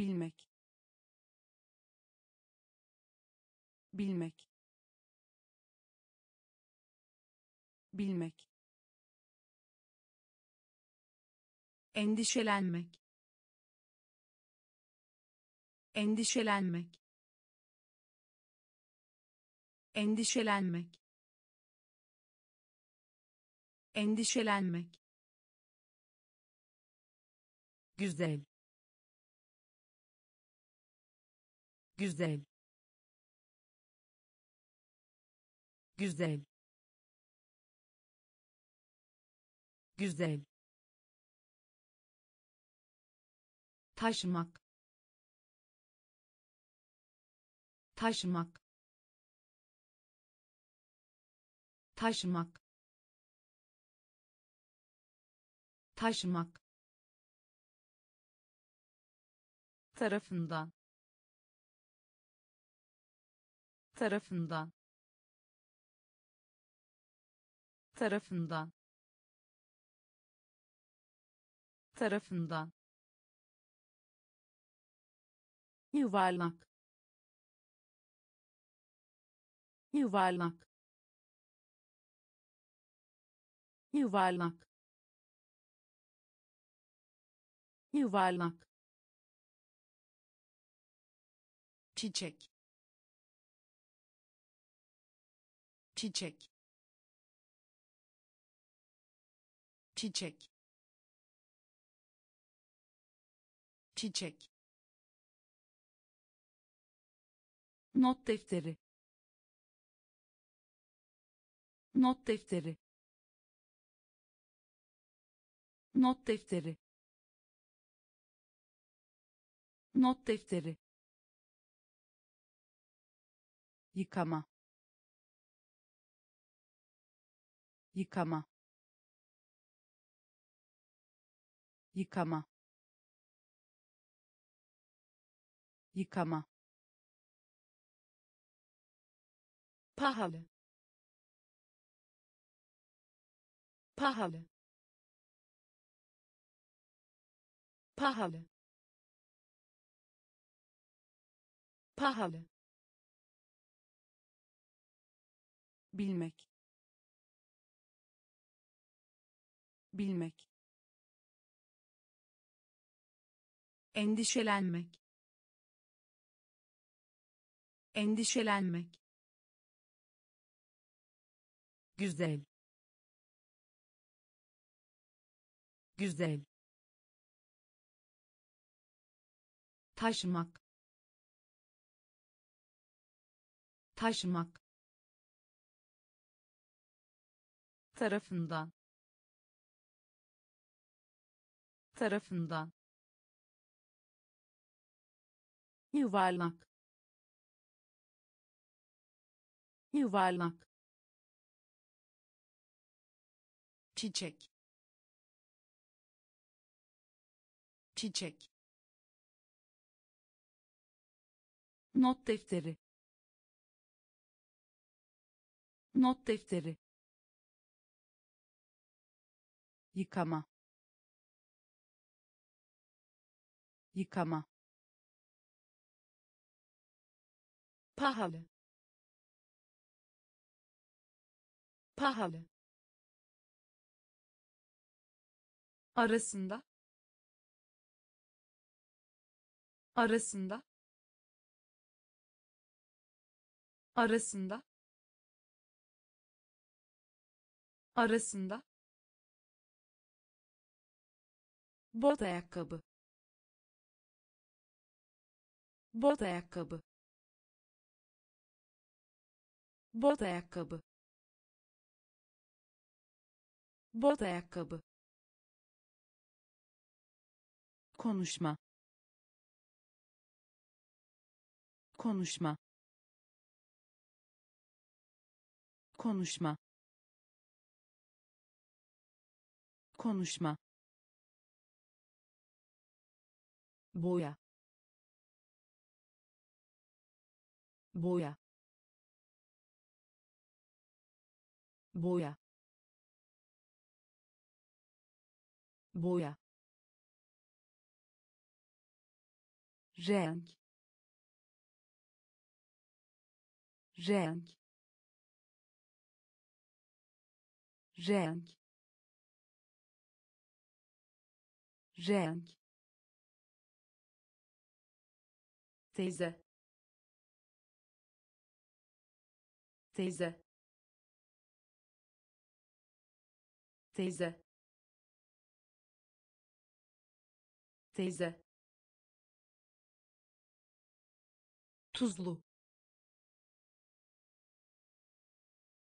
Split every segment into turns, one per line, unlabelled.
bilmek. Bilmek. Bilmek. Endişelenmek. Endişelenmek. Endişelenmek. Endişelenmek. Güzel güzel. Güzel. Güzel. Taşımak taşımak taşımak taşımak tarafından tarafından tarafından tarafından yuvarlak yuvarlak yuvarlak yuvarlak çiçek çiçek. Çiçek. Çiçek. Not defteri. Not defteri. Not defteri. Not defteri. Yıkama yıkama. Yıkama. Yıkama. Pahalı. Pahalı. Pahalı. Pahalı. Bilmek bilmek. Endişelenmek. Endişelenmek. Güzel. Güzel. Taşımak taşımak tarafından tarafından. Yuvarlak. Yuvarlak. Çiçek. Çiçek. Not defteri. Not defteri. Yıkama yıkama. Pahalı. Pahalı. Arasında. Arasında. Arasında. Arasında. Bot ayakkabı bot ayakkabı. Bot ayakkabı. Bot ayakkabı. Konuşma. Konuşma. Konuşma. Konuşma. Boya boya. Boya. Boya. Renk. Renk. Renk. Renk. Teyze teyze. Teyze. Teyze. Tuzlu.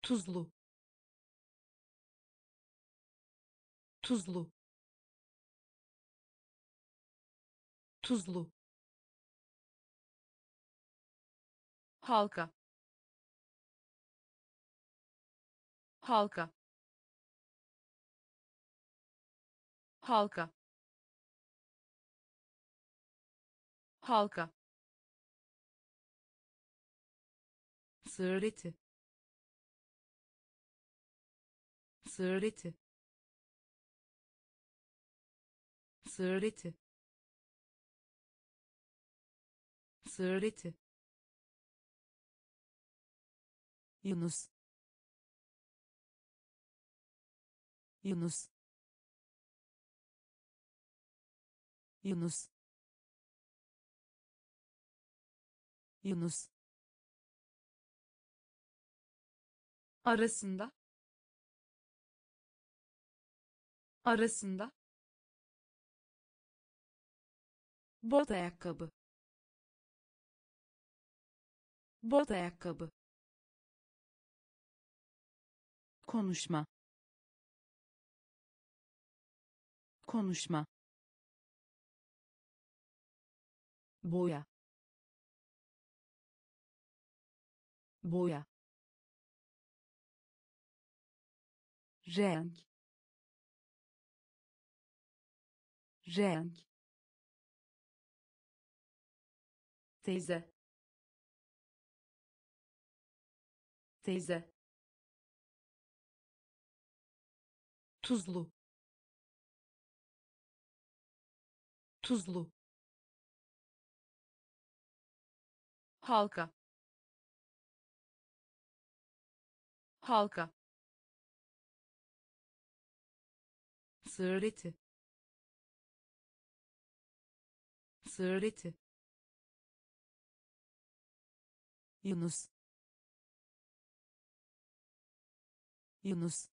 Tuzlu. Tuzlu. Tuzlu. Halka halka. Halka. Halka. Sığır eti sığır eti Yunus Yunus. Yunus. Yunus. Arasında. Arasında. Bot ayakkabı. Bot ayakkabı. Konuşma konuşma. Boya. Boya. Renk. Renk. Teyze. Teyze. Tuzlu tuzlu. Halka. Halka. Sığır eti Yunus. Yunus.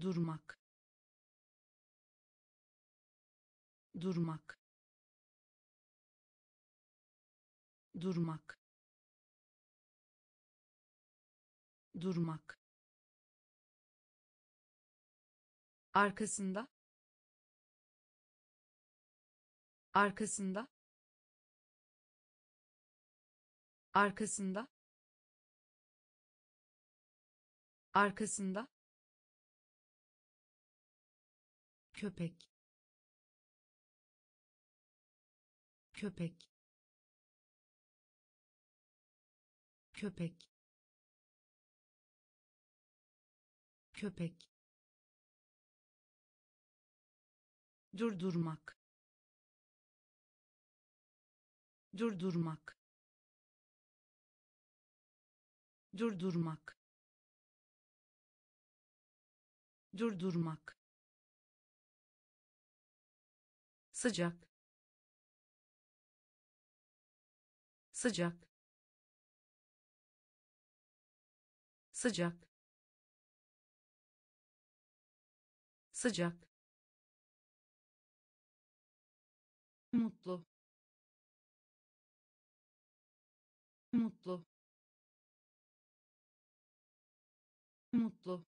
Durmak durmak durmak durmak. Arkasında arkasında arkasında arkasında. Köpek köpek. Köpek. Köpek. Durdurmak. Durdurmak. Durdurmak. Durdurmak. Sıcak sıcak. Sıcak. Sıcak. Mutlu. Mutlu. Mutlu.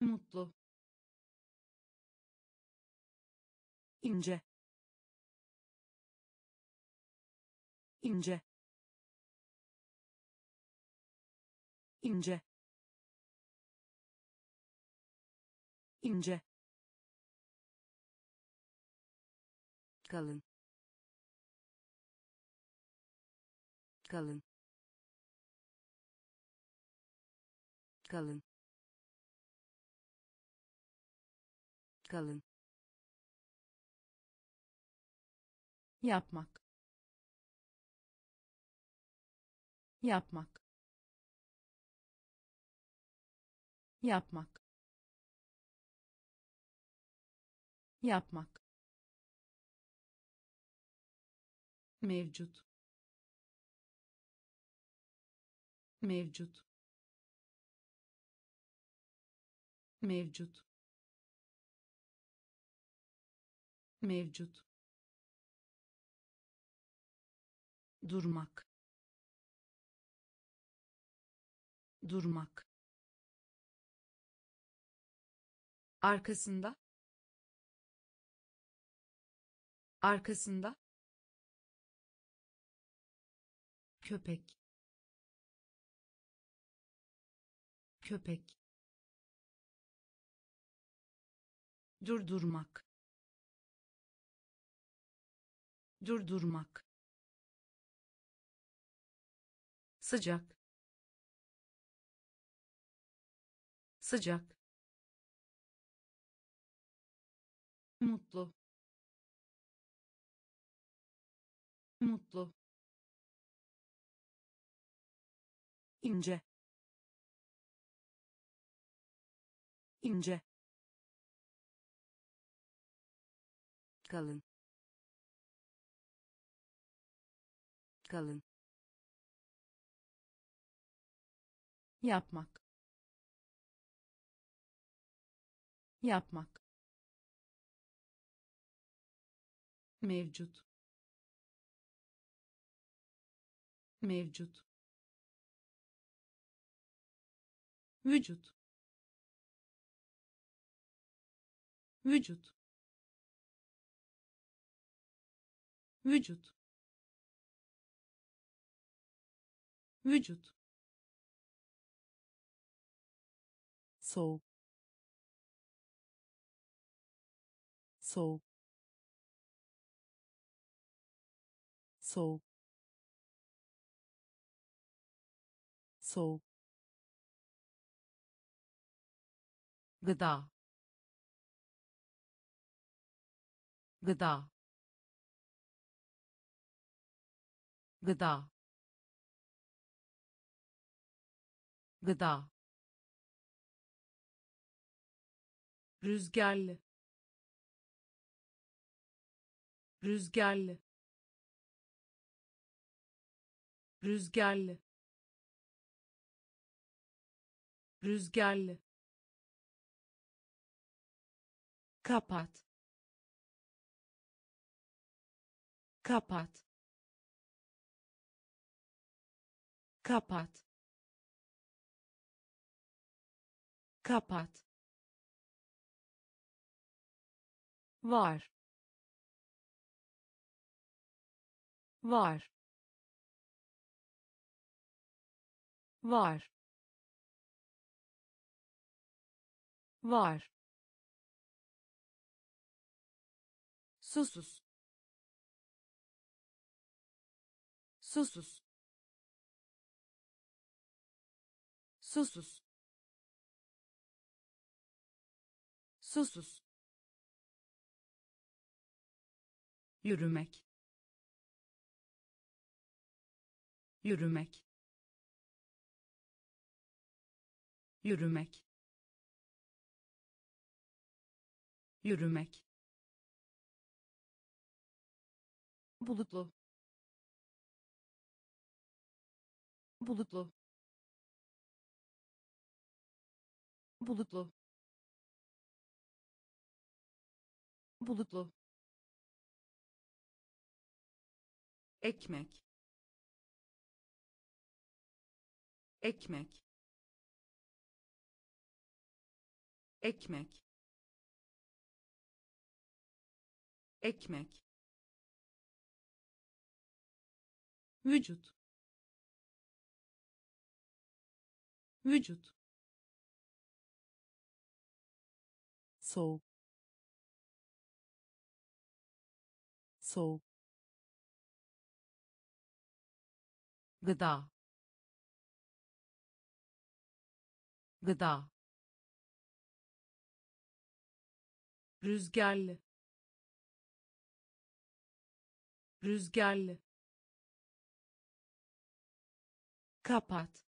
Mutlu. İnce ince. İnce. İnce. Kalın. Kalın. Kalın. Kalın.
Yapmak yapmak. Yapmak. Yapmak. Mevcut. Mevcut. Mevcut. Mevcut. Durmak durmak. Arkasında. Arkasında. Köpek. Köpek. Durdurmak. Durdurmak. Sıcak sıcak. Mutlu. Mutlu.
İnce. İnce. Kalın. Kalın.
Yapmak yapmak. Mevcut. Mevcut. Vücut. Vücut. Vücut. Vücut. Soğuk soğuk soğuk soğuk
gıda gıda gıda gıda
rüzgarlı rüzgarlı. Rüzgarlı. Rüzgarlı. Kapat. Kapat. Kapat. Kapat. Var var. Var. Var. Susuz. Susuz. Susuz. Susuz. Yürümek yürümek. Yürümek. Yürümek. Bulutlu. Bulutlu. Bulutlu. Bulutlu. Ekmek ekmek. Ekmek. Ekmek. Vücut. Vücut. Soğuk. Soğuk.
Gıda gıda.
Rüzgarlı. Rüzgarlı. Kapat.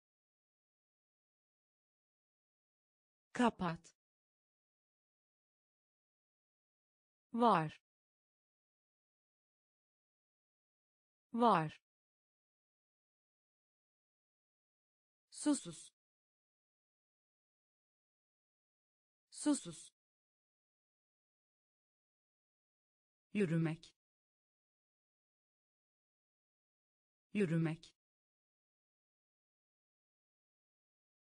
Kapat. Var. Var. Susuz susuz. Yürümek. Yürümek.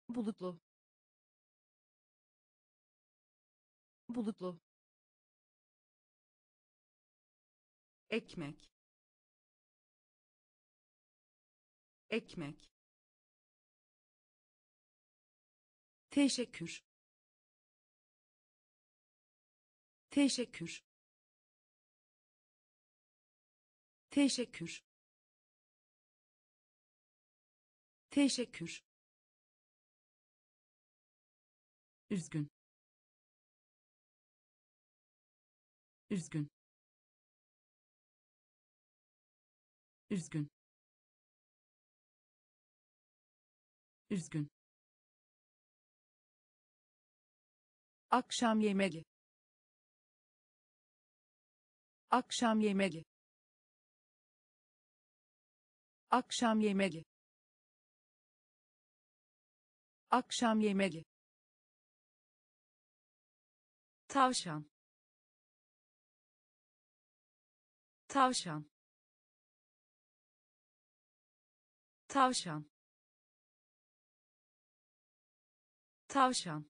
Bulutlu. Bulutlu. Ekmek. Ekmek. Teşekkür teşekkür. Teşekkür. Teşekkür. Üzgün. Üzgün. Üzgün. Üzgün. Akşam yemeği akşam yemeği. Akşam yemeği. Akşam yemeği. Tavşan. Tavşan. Tavşan. Tavşan.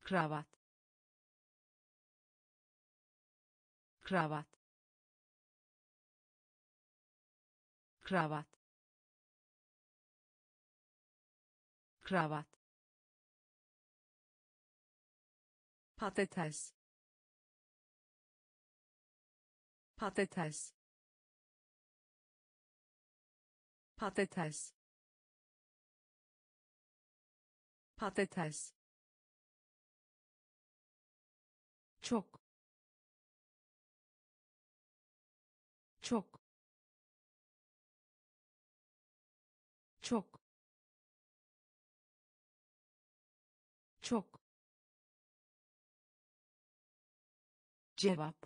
Kravat kravat. Kravat. Kravat. Patates. Patates. Patates. Patates cevap.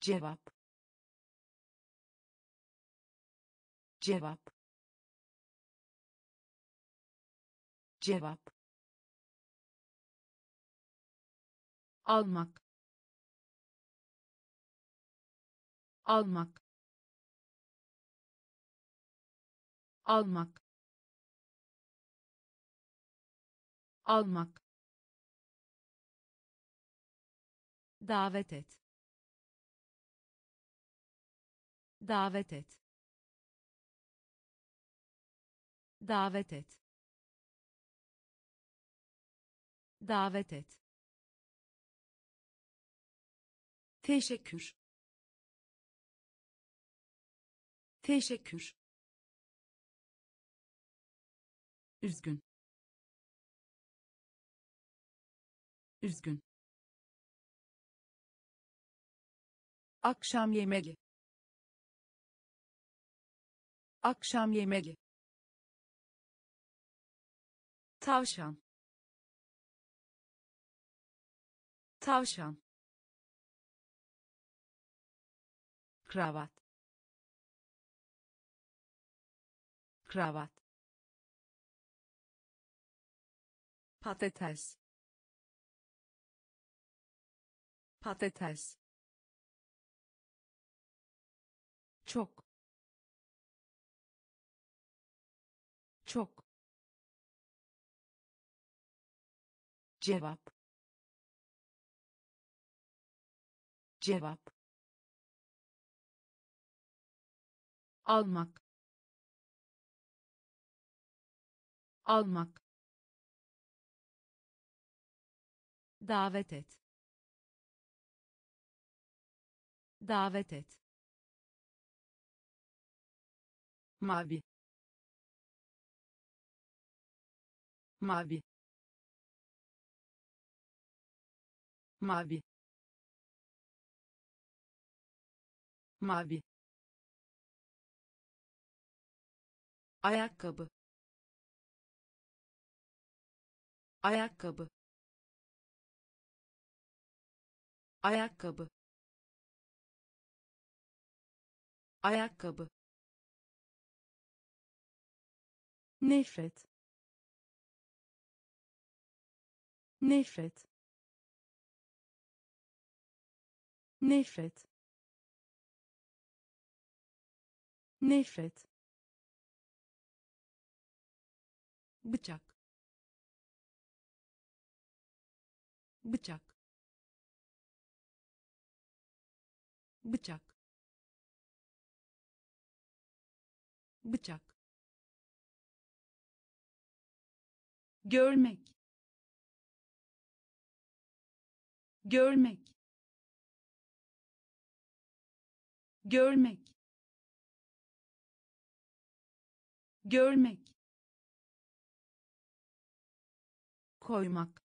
Cevap. Cevap. Cevap. Almak. Almak. Almak. Almak davet et. Davet et. Davet et. Davet et. Teşekkür. Teşekkür. Üzgün. Üzgün akşam yemeği. Akşam yemeği. Tavşan. Tavşan. Kravat. Kravat. Patates. Patates cevap. Cevap. Almak. Almak. Davet et. Davet et. Mavi. Mavi mavi. Mavi. Ayakkabı. Ayakkabı. Ayakkabı. Ayakkabı. Nefret. Nefret nefret. Nefret. Bıçak. Bıçak. Bıçak. Bıçak. Görmek. Görmek görmek. Görmek. Koymak.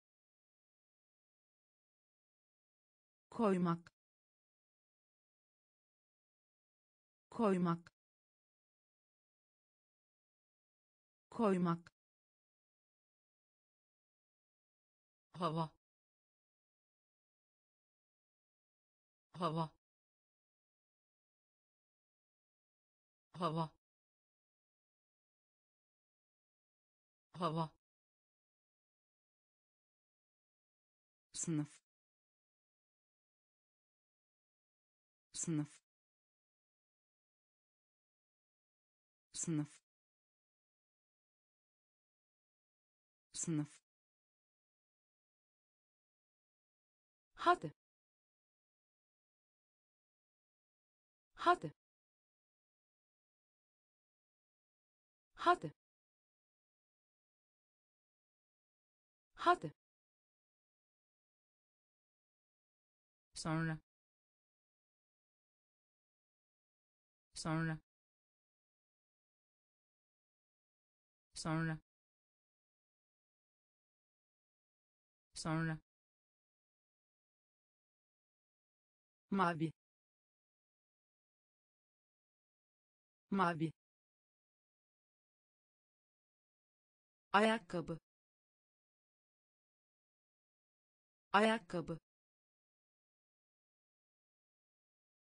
Koymak. Koymak. Koymak. Hava. Hava hava. Hava.
Sınıf. Sınıf. Sınıf. Sınıf.
Hadi. Hadi hadi. Hadi.
Sonra. Sonra. Sonra. Sonra.
Mavi. Mavi
ayakkabı. Ayakkabı.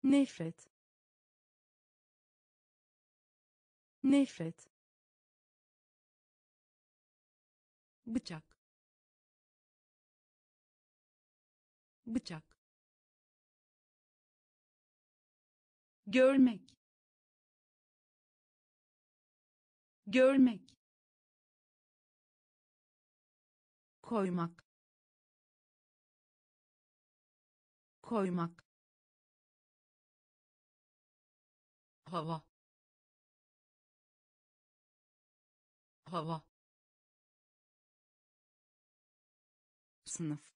Nefret. Nefret. Bıçak. Bıçak. Görmek. Görmek koymak koymak
hava hava sınıf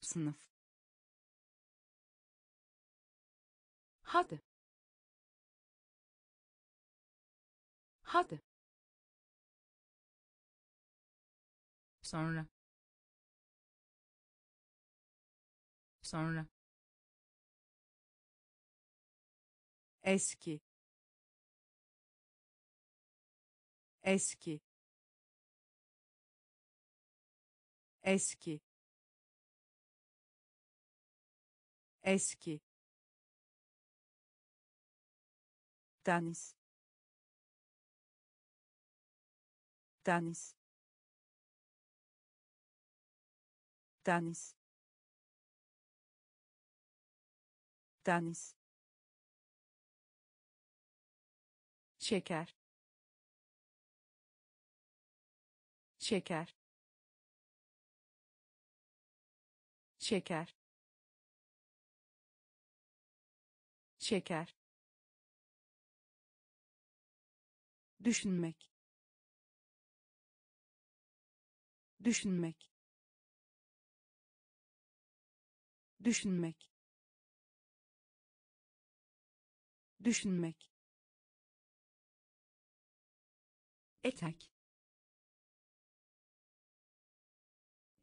sınıf.
Hadi. Hadi
sonra. Sonra.
Eski. Eski. Eski. Eski. Deniz. Deniz deniz deniz şeker. Şeker. Şeker. Şeker. Düşünmek. Düşünmek düşünmek. Düşünmek.
Etek.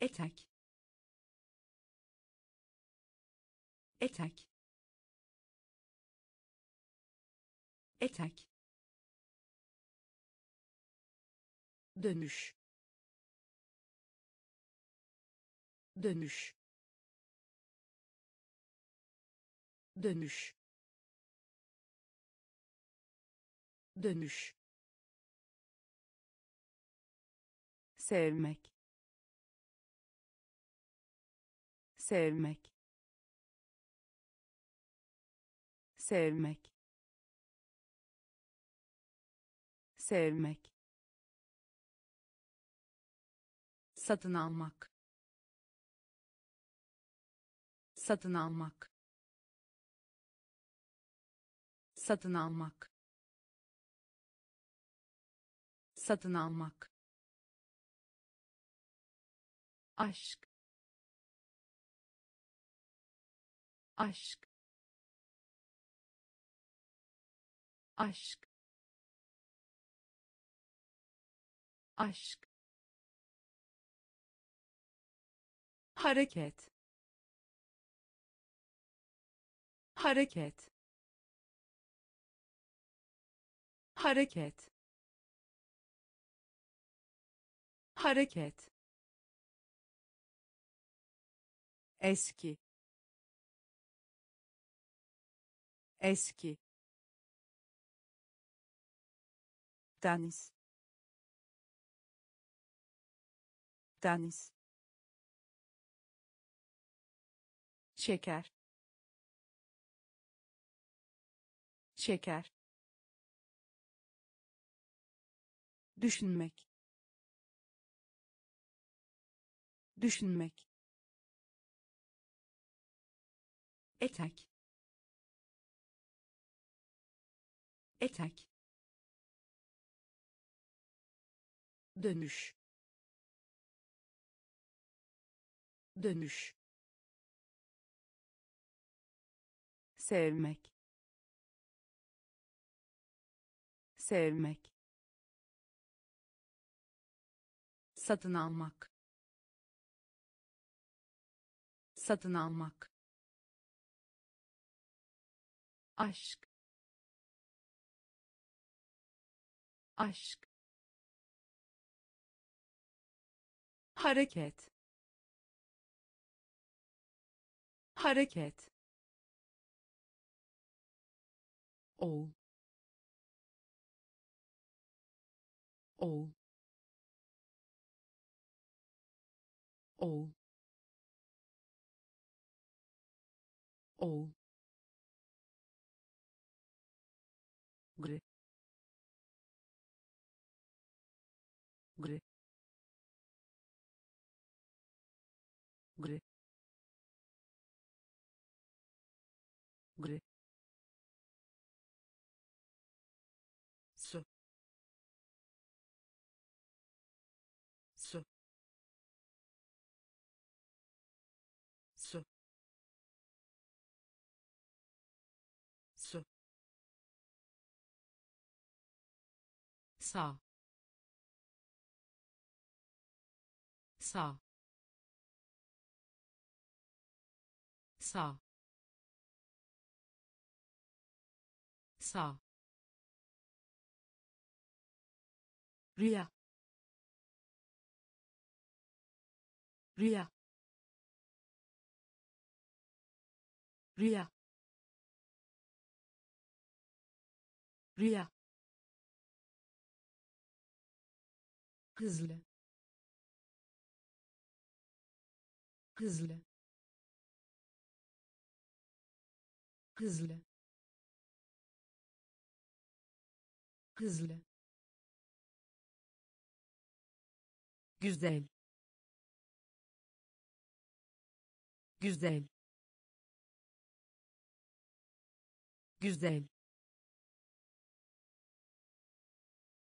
Etek. Etek. Etek.
Dönüş. Dönüş dönüş. Dönüş. Sevmek. Sevmek. Sevmek. Sevmek.
Satın almak. Satın almak satın almak. Satın almak. Aşk. Aşk. Aşk. Aşk. Hareket. Hareket hareket. Hareket.
Eski. Eski. Deniz. Deniz. Şeker. Şeker düşünmek. Düşünmek.
Etek. Etek.
Dönüş. Dönüş. Sevmek. Sevmek
satın almak. Satın almak. Aşk. Aşk. Hareket. Hareket. Ol. Ol
Ол. Ол.
Гры. Гры. Гры. Гры. Sağ sağ sağ sağ
rüya. Rüya. Rüya. Rüya
hızlı. Hızlı. Hızlı. Hızlı. Güzel. Güzel. Güzel.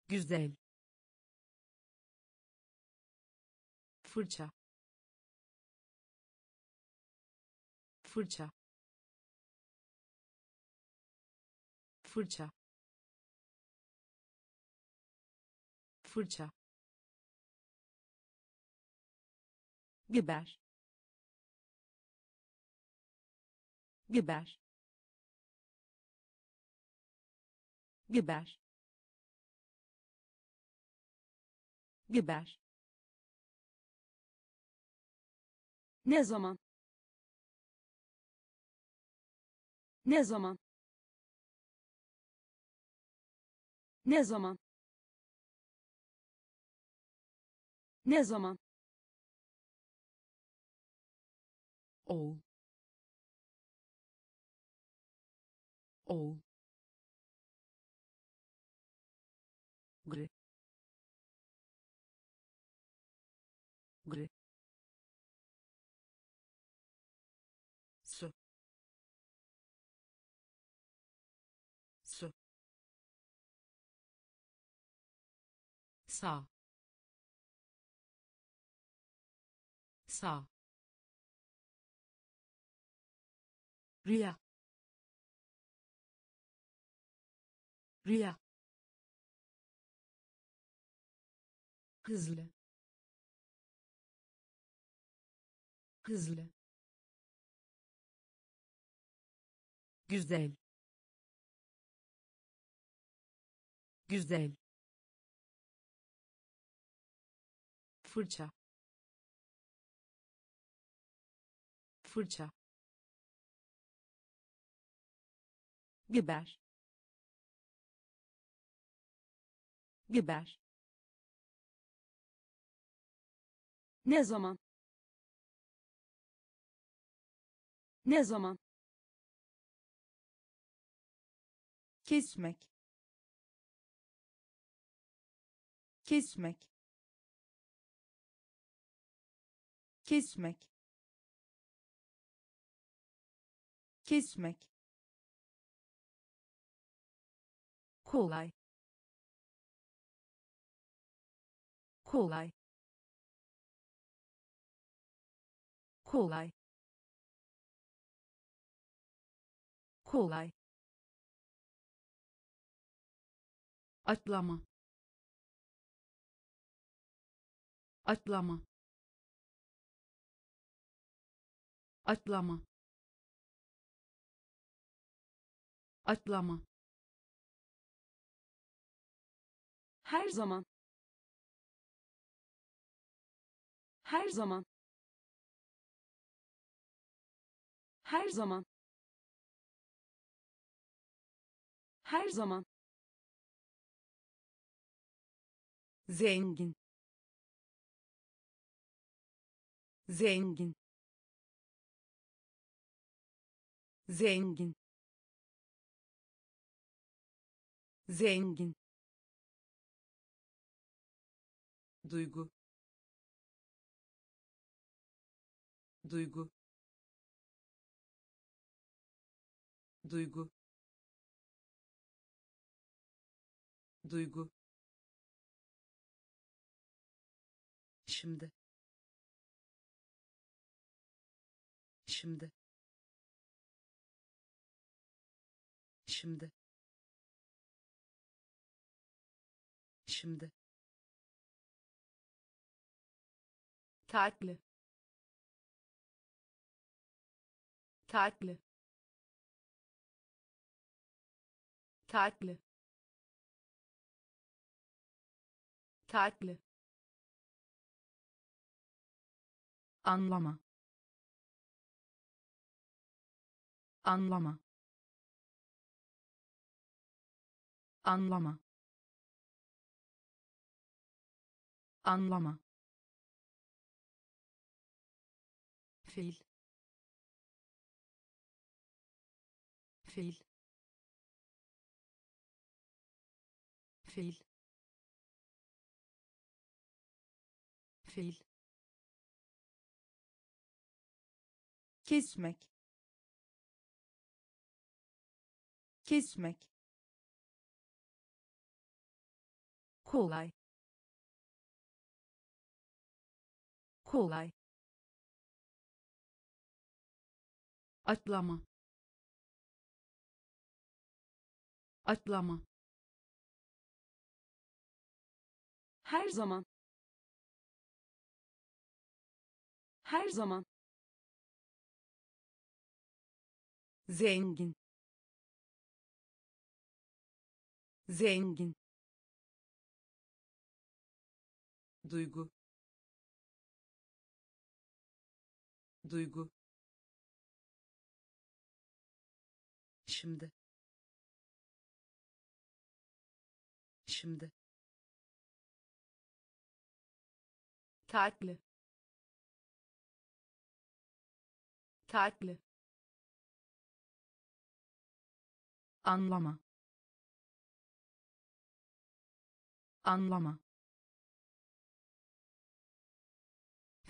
Güzel fırça. Fırça. Fırça. Fırça.
Biber. Biber. Biber. Biber ne zaman? Ne zaman? Ne zaman? Ne zaman?
Oğul oğul gri. Gri sağ. Sağ. Rüya. Rüya. Hızlı. Hızlı. Güzel. Güzel fırça. Fırça.
Biber. Biber. Ne zaman? Ne zaman? Kesmek. Kesmek kesmek. Kesmek. Kolay. Kolay. Kolay. Kolay.
Atlama. Atlama atlama. Atlama.
Her zaman. Her zaman. Her zaman. Her zaman. Zengin. Zengin zengin. Zengin.
Duygu. Duygu. Duygu. Duygu. Şimdi. Şimdi şimdi. Şimdi.
Tatlı tatlı tatlı tatlı
anlama. Anlama anlama. Anlama. Fil fil fil fil
kesmek. Kesmek kolay kolay
atlama atlama
Her zaman. Her zaman. Zengin. Zengin. Duygu. Duygu. Şimdi. Şimdi. tatlı tatlı anlama anlama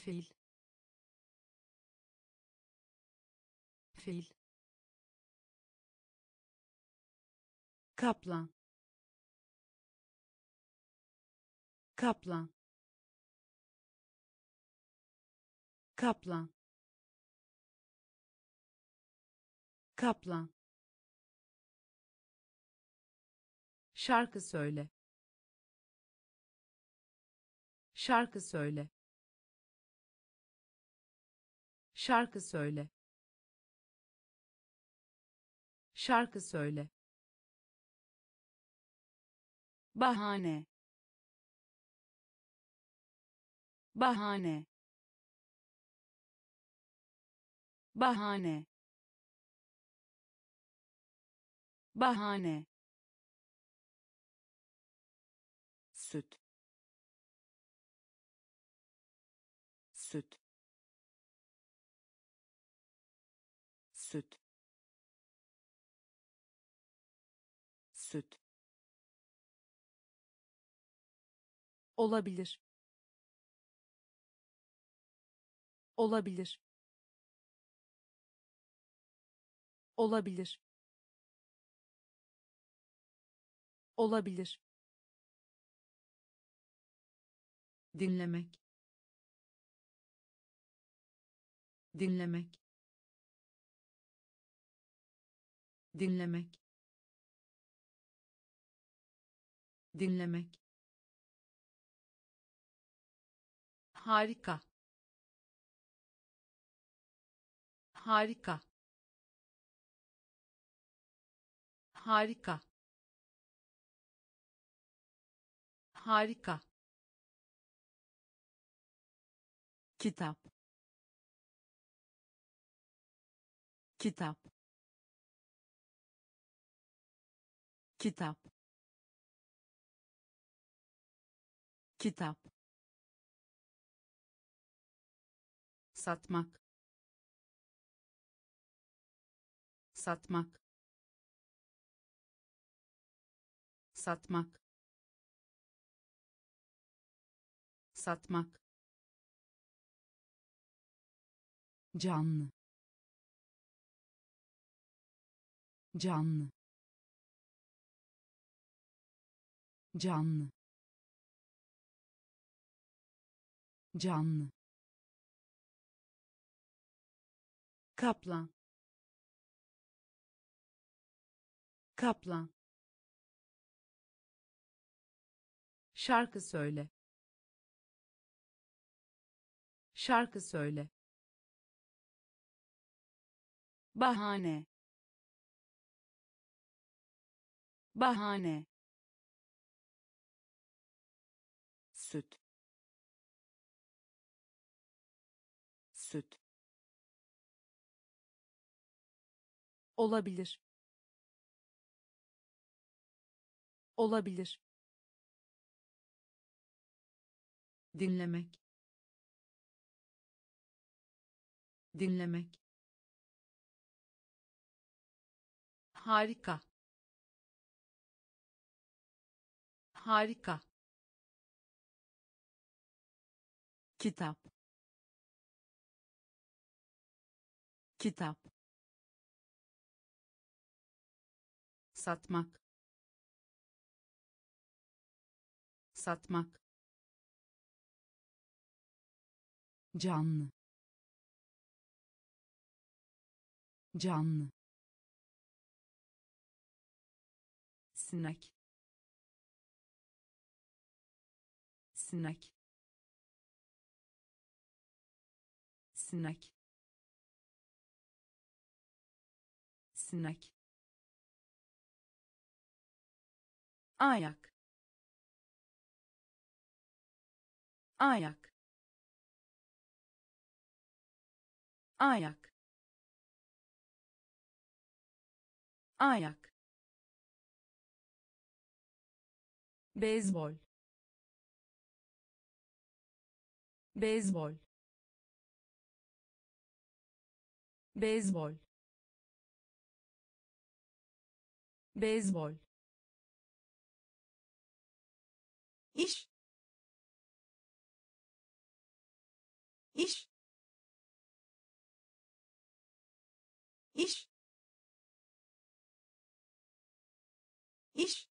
fiil fiil kaplan. Kaplan. Kaplan. Kaplan. Şarkı söyle. Şarkı söyle şarkı söyle. Şarkı söyle. Bahane. Bahane. Bahane. Bahane. Süt olabilir. Olabilir. Olabilir. Olabilir. Dinlemek. Dinlemek. Dinlemek. Dinlemek harika. Harika. Harika. Harika. Kitap. Kitap. Kitap. Kitap satmak. Satmak. Satmak. Satmak. Canlı. Canlı. Canlı. Canlı kaplan. Kaplan. Şarkı söyle. Şarkı söyle. Bahane. Bahane. Süt olabilir. Olabilir. Dinlemek. Dinlemek. Harika. Harika. Kitap. Kitap satmak. Satmak. Canlı. Canlı. Sinek sinek sinek sinek ayak. Ayak. Ayak. Ayak. Beyzbol. Beyzbol. Beyzbol. Beyzbol iş. İş. İş. İş.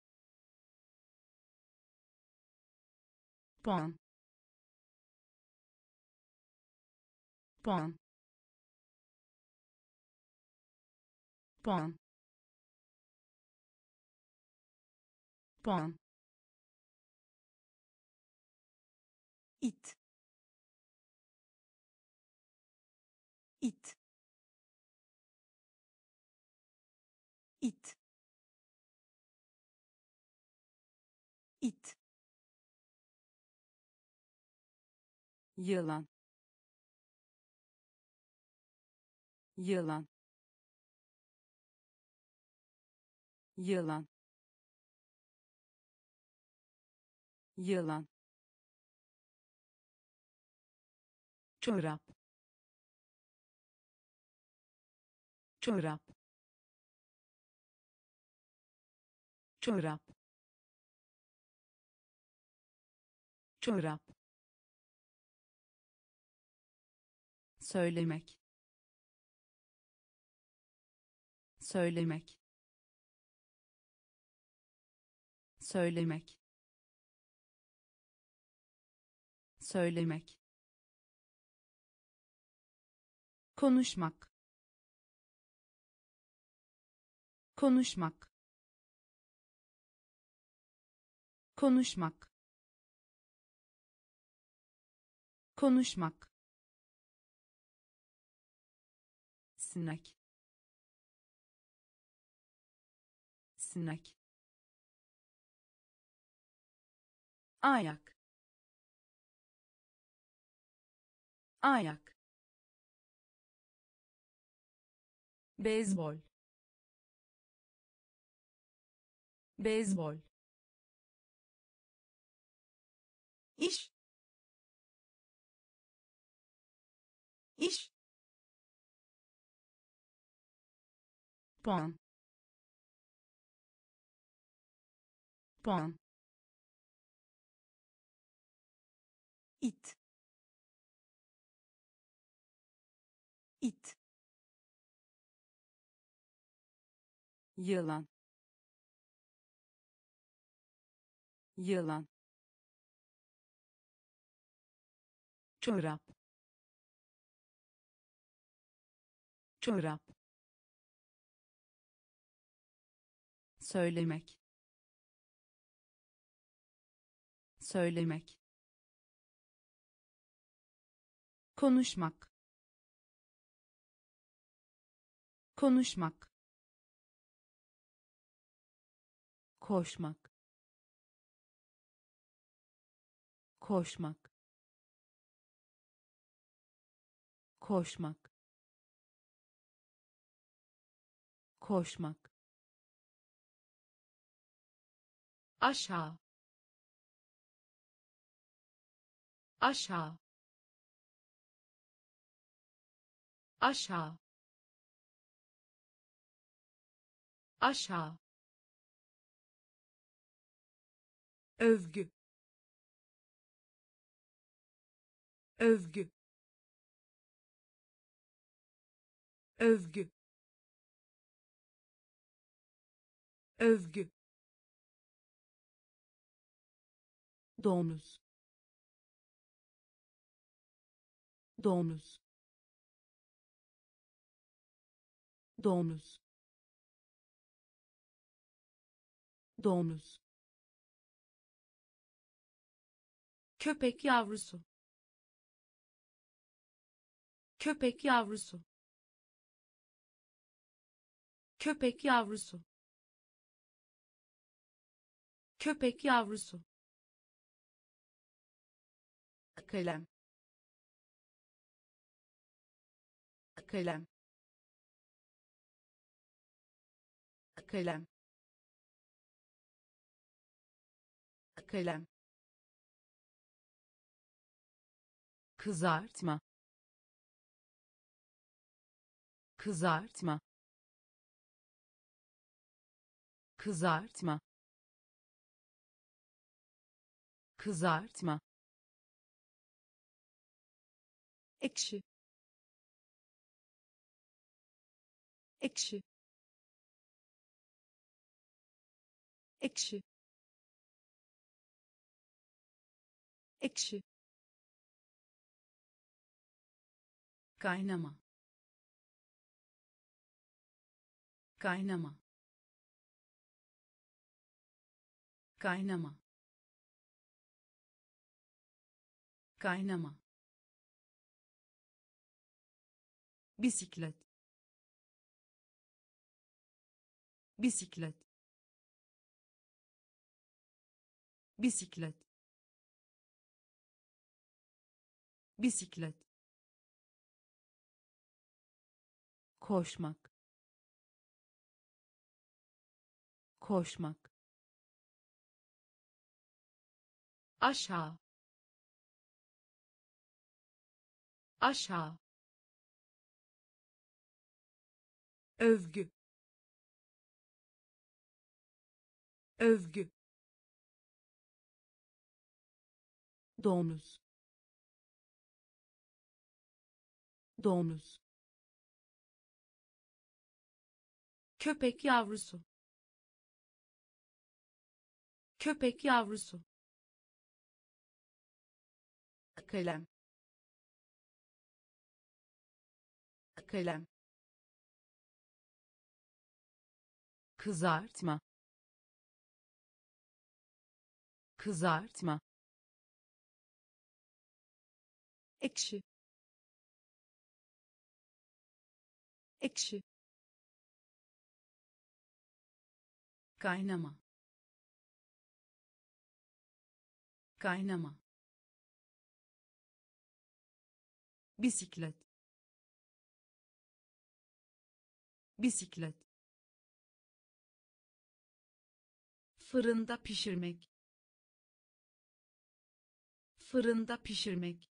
Puan. Puan. Puan. Puan yılan. Yılan. Yılan. Yılan. Çorap. Çorap. Çorap. Çorap söylemek. Söylemek. Söylemek. Söylemek. Konuşmak. Konuşmak. Konuşmak. Konuşmak sinek. Sinek. Ayak. Ayak. Beyzbol. Beyzbol. İş. İş puan. Puan. İt. İt. Yılan. Yılan. Çorap. Çorap söylemek. Söylemek. Konuşmak. Konuşmak. Koşmak. Koşmak. Koşmak. Koşmak aşağı. Aşağı. Aşağı. Aşağı. Övgü. Övgü. Övgü. Övgü domuz. Domuz. Domuz. Domuz. Köpek yavrusu. Köpek yavrusu. Köpek yavrusu. Köpek yavrusu kalem. Kalem. Kalem. Kalem. Kızartma. Kızartma. Kızartma. Kızartma ekşi. Ekşi. Ekşi. Ekşi.
Kaynama. Kaynama. Kaynama. Kaynama
bisiklet. Bisiklet. Bisiklet. Bisiklet. Koşmak. Koşmak. Aşağı. Aşağı övgü. Övgü. Domuz domuz köpek yavrusu. Köpek yavrusu. Kalem. Kalem kızartma. Kızartma. Ekşi. Ekşi.
Kaynama. Kaynama.
Bisiklet. Bisiklet fırında pişirmek. Fırında pişirmek.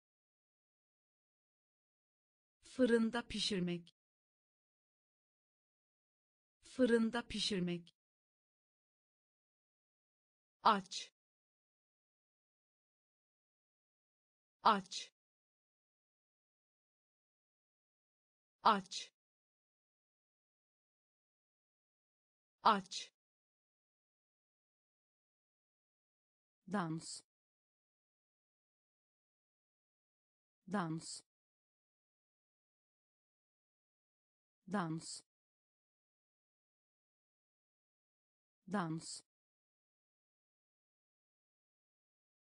Fırında pişirmek. Fırında pişirmek. Aç. Aç. Aç. Aç dans. Dans. Dans. Dans.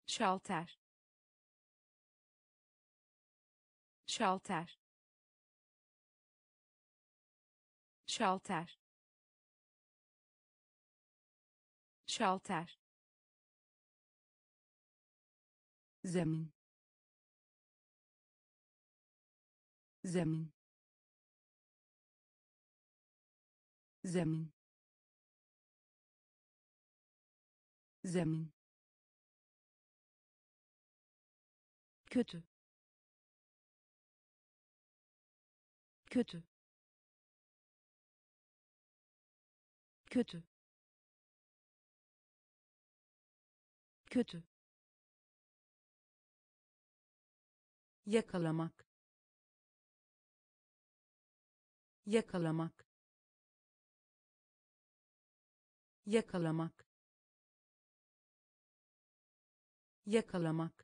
Şalter. Şalter. Şalter. Şalter zemin. Zemin. Zemin. Zemin. Kötü. Kötü. Kötü. Kötü yakalamak yakalamak yakalamak yakalamak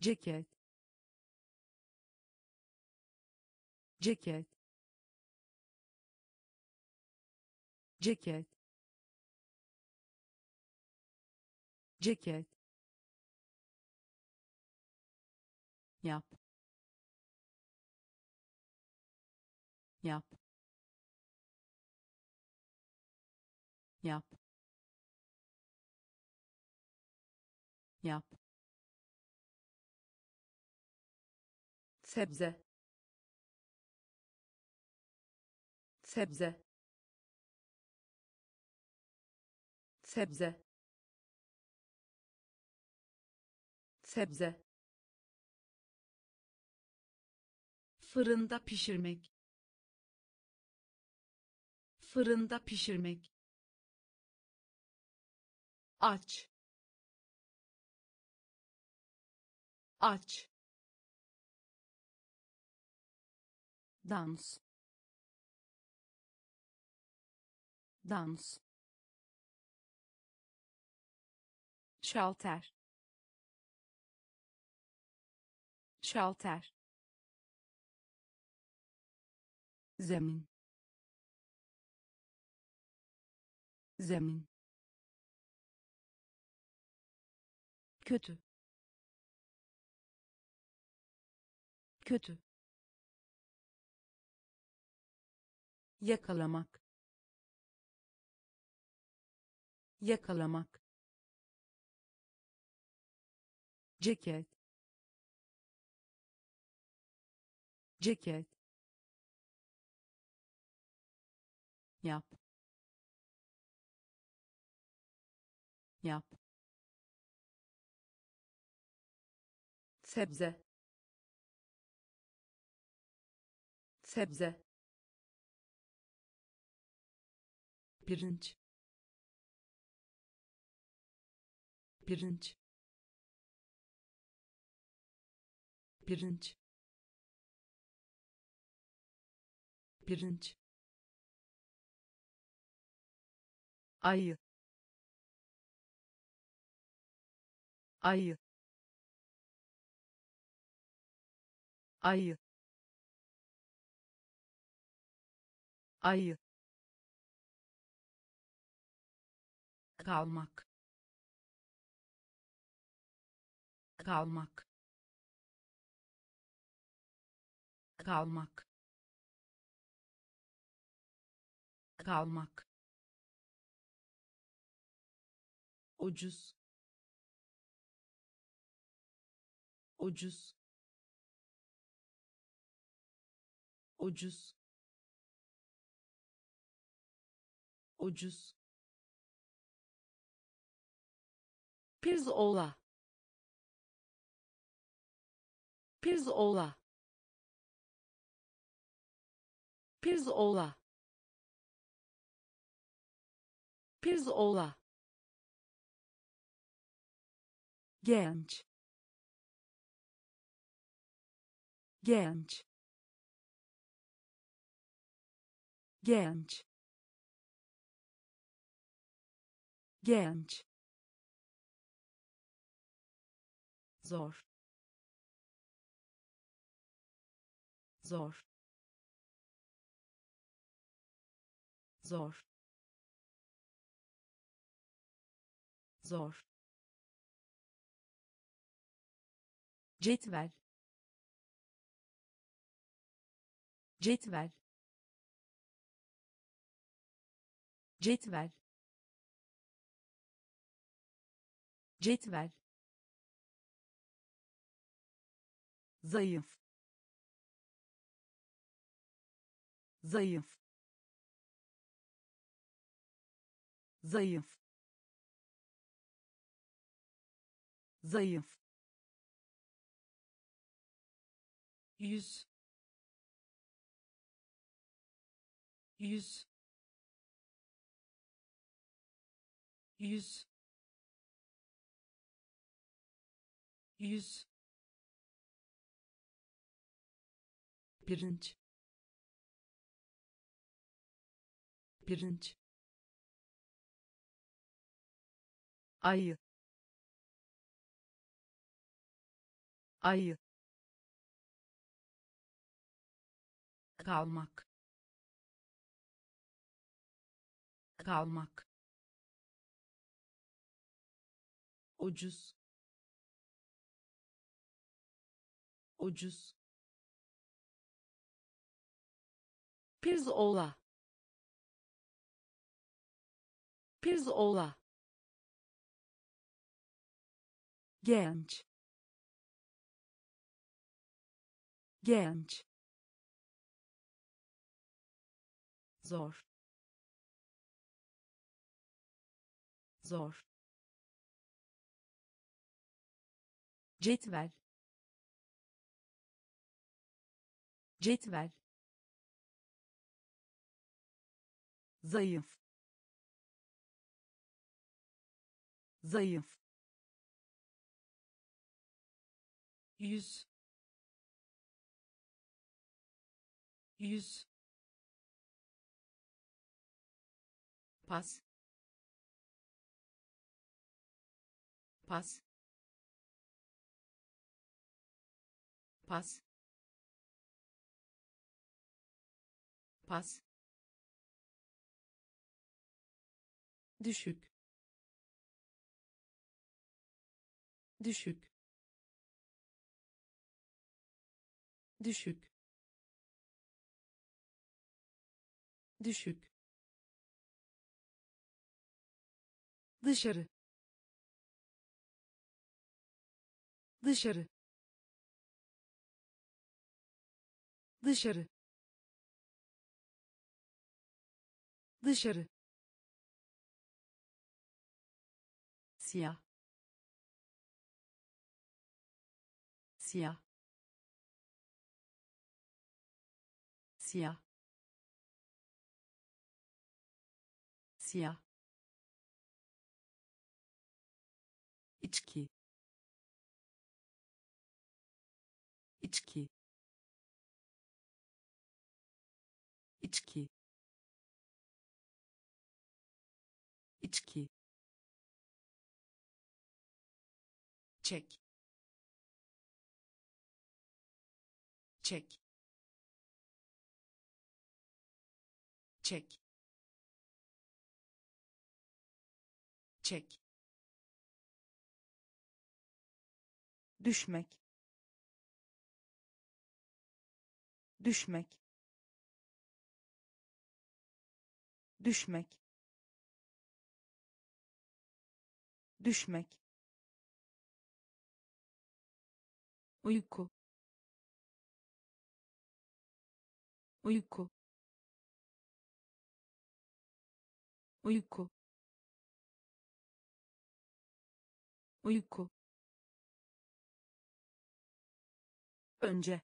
ceket ceket ceket ceket yap. Yap. Yap. Yap. Sebze. Sebze. Sebze. Sebze
fırında pişirmek. Fırında pişirmek. Aç. Aç.
Dans. Dans. Şalter. Şalter zemin. Zemin. Kötü. Kötü. Yakalamak. Yakalamak. Ceket. Ceket yap. Yap. Sebze. Sebze. Pirinç. Pirinç. Pirinç. Pirinç ayı. Ayı. Ayı. Ayı. Kalmak. Kalmak. Kalmak. Kalmak ucuz. Ucuz. Ucuz. Ucuz. Pirzola. Pirzola. Pirzola. Pirzola genç. Genç. Genç. Genç. Zor. Zor. Zor. Zor cetvel cetvel cetvel cetvel zayıf. Zayıf. Zayıf. Zayıf
yüz yüz yüz yüz.
Pirinç. Pirinç. Ayı. Ayı
kalmak. Kalmak.
Ucuz. Ucuz. Pirzola. Pirzola. Genç. Genç zor. Zor. Cetvel. Cetvel. Zayıf. Zayıf.
Yüz. Yüz
pas. Pas. Pas. Pas. Düşük. Düşük. Düşük. Düşük dışarı. Dışarı. Dışarı. Dışarı. Siyah. Siyah. Siyah. Siyah içki. İçki. İçki. İçki. Çek. Çek. Çek. Çek düşmek. Düşmek. Düşmek. Düşmek. Uyku. Uyku. Uyku. Uyku önce.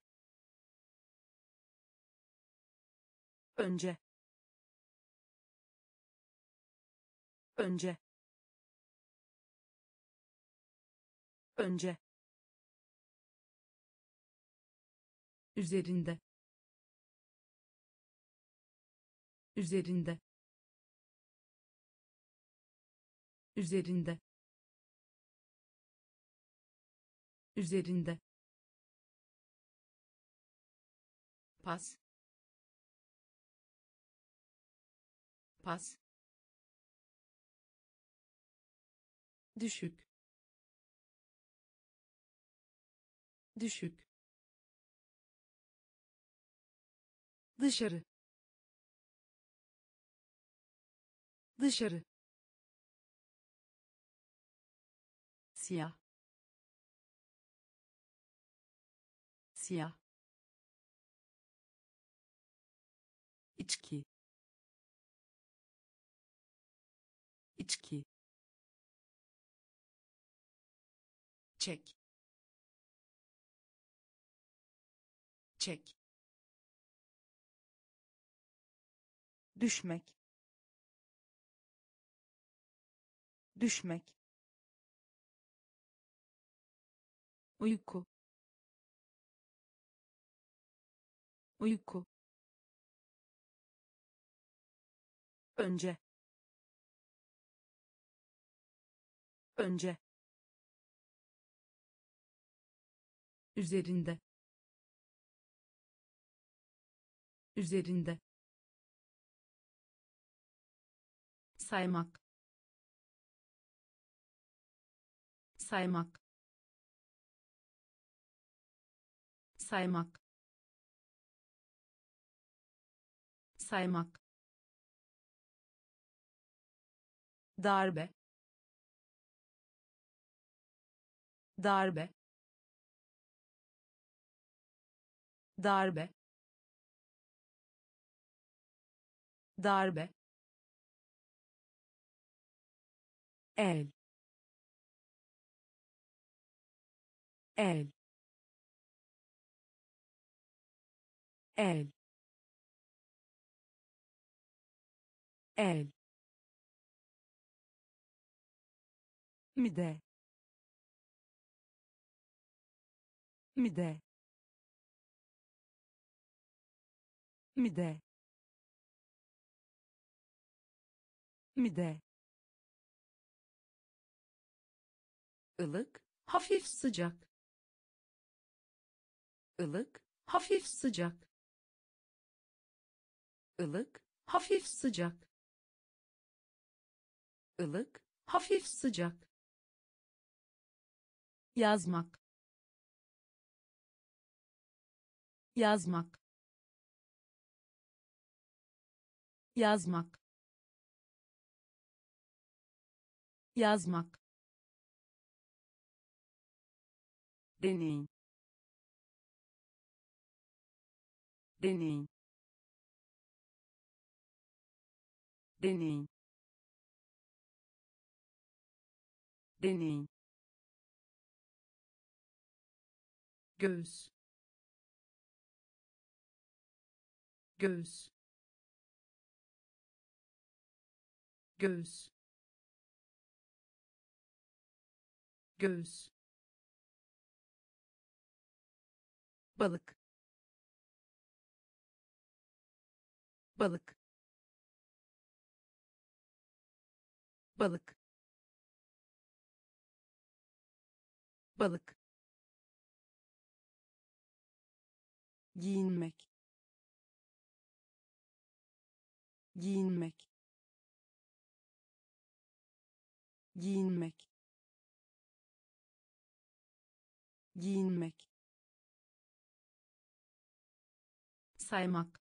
Önce. Önce. Önce. Üzerinde. Üzerinde. Üzerinde. Üzerinde pas. Pas. Düşük. Düşük. Dışarı. Dışarı. Siyah. Siyah içki. İçki. Çek. Çek. Düşmek. Düşmek. Uyku. Uyku önce. Önce. Üzerinde. Üzerinde. Saymak. Saymak. Saymak. Saymak darbe darbe darbe darbe. El. El. El. El mide mide mide mide ılık hafif sıcak. Ilık hafif sıcak. Ilık hafif sıcak. Ilık hafif sıcak yazmak. Yazmak. Yazmak. Yazmak. Deney deney deney deney göz göz göz göz balık. Balık. Balık. Balık giyinmek. Giyinmek. Giyinmek. Giyinmek. Saymak.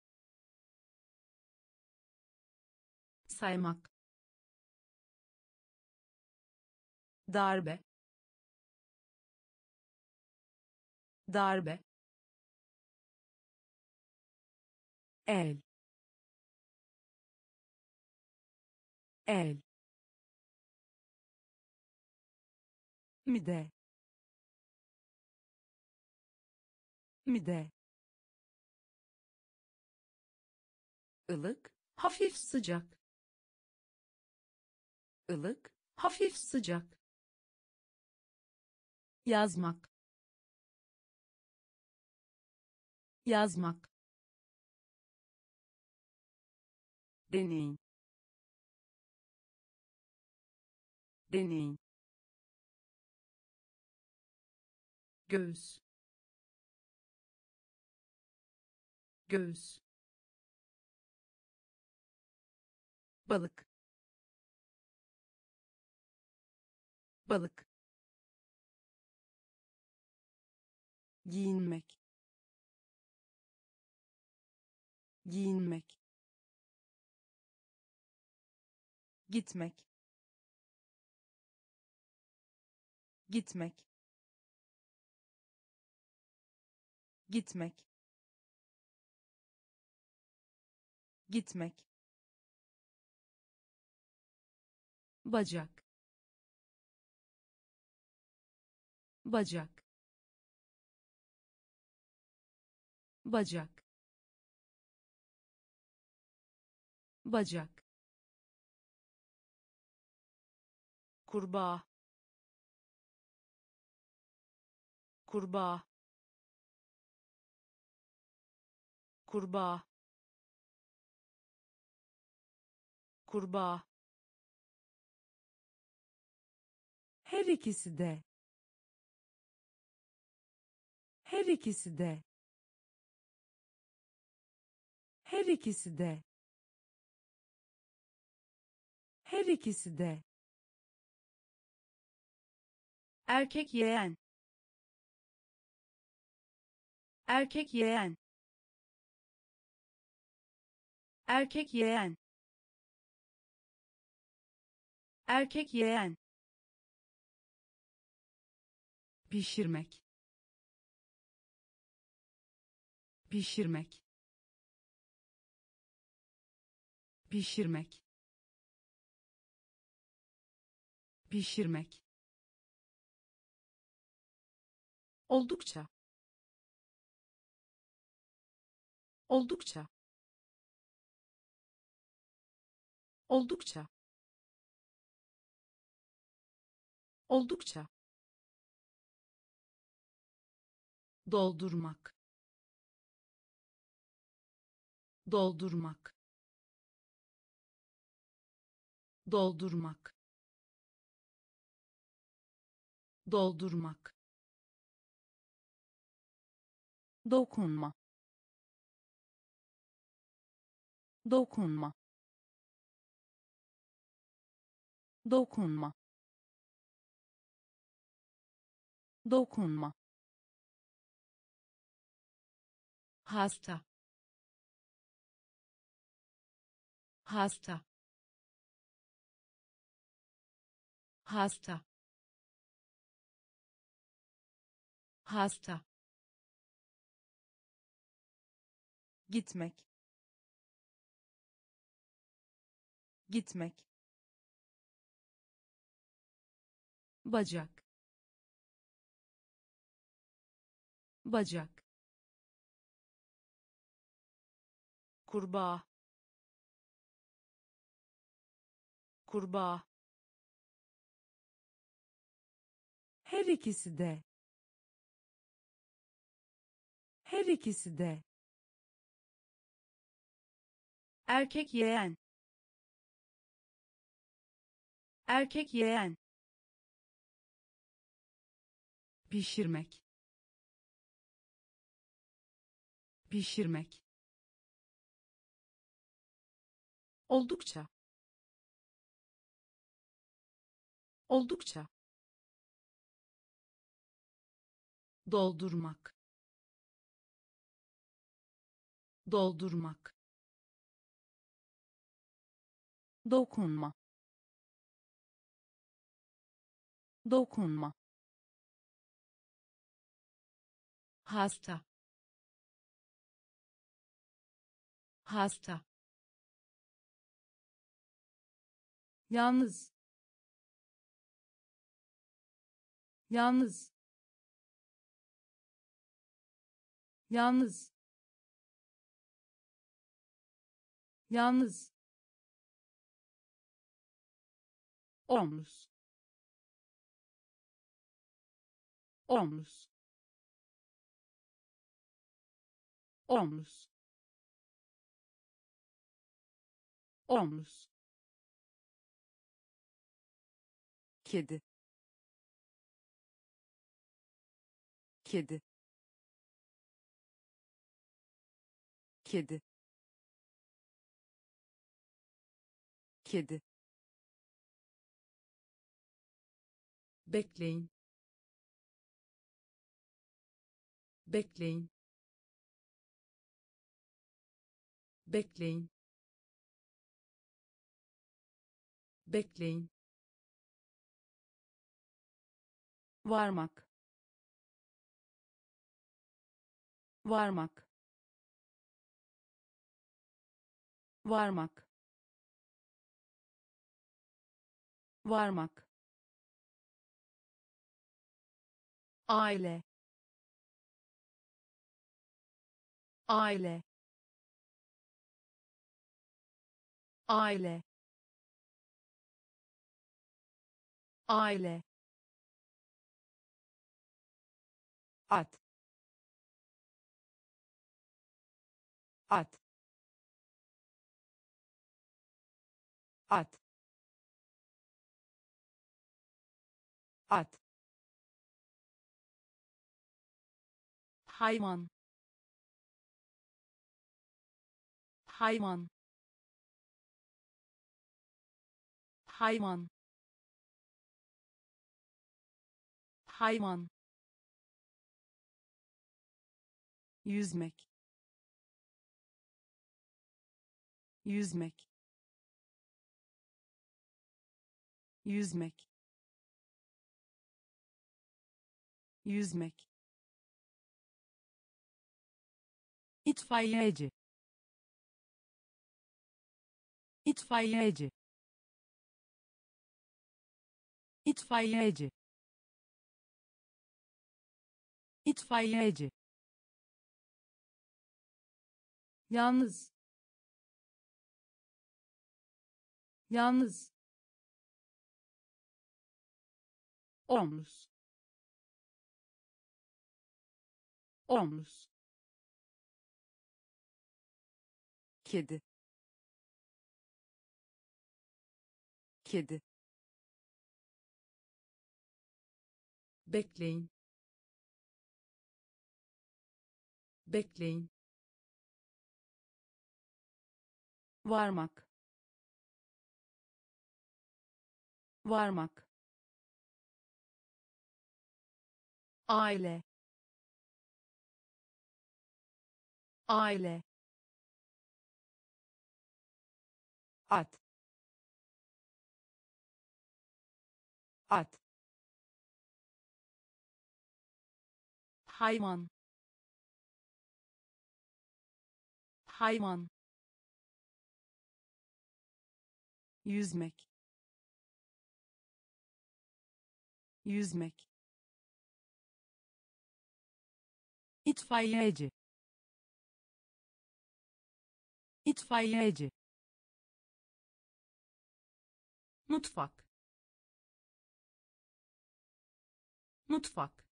Saymak. Darbe. Darbe el el mide. Mide. Ilık hafif sıcak. Ilık hafif sıcak. Yazmak. Yazmak deney deney göz göz balık. Balık. Giyinmek. Giyinmek gitmek. Gitmek. Gitmek. Gitmek. Bacak. Bacak. Bacak. Bacak kurbağa. Kurbağa. Kurbağa. Kurbağa. Her ikisi de. Her ikisi de. Her ikisi de. Her ikisi de erkek yeğen. Erkek yeğen. Erkek yeğen. Erkek yeğen. Pişirmek. Pişirmek. Pişirmek. Pişirmek oldukça. Oldukça. Oldukça. Oldukça. Doldurmak. Doldurmak. Doldurmak. Doldurmak dokunma. Dokunma. Dokunma. Dokunma. Hasta. Hasta. Hasta. Hasta gitmek. Gitmek. Bacak. Bacak. Kurbağa. Kurbağa. Her ikisi de. Her ikisi de erkek yeğen. Erkek yeğen. Pişirmek. Pişirmek. Oldukça. Oldukça. Doldurmak. Doldurmak dokunma. Dokunma. Hasta. Hasta. Yalnız. Yalnız. Yalnız. Yalnız omuz omuz omuz omuz kedi. Kedi. Kedi. Kedi bekleyin. Bekleyin. Bekleyin. Bekleyin. Varmak. Varmak. Varmak. Varmak aile. Aile. Aile. Aile. At. At. At. At hayvan. Hayvan. Hayvan. Hayvan. Yüzmek. Yüzmek. Yüzmek. Yüzmek itfaiyeci. İtfaiyeci. İtfaiyeci. İtfaiyeci. Yalnız. Yalnız. Omuz. Omuz kedi. Kedi. Bekleyin. Bekleyin. Varmak. Varmak. Aile. Aile at. At. Hayvan. Hayvan. Yüzmek. Yüzmek. İtfaiyeci. İtfaiyeci mutfak. Mutfak.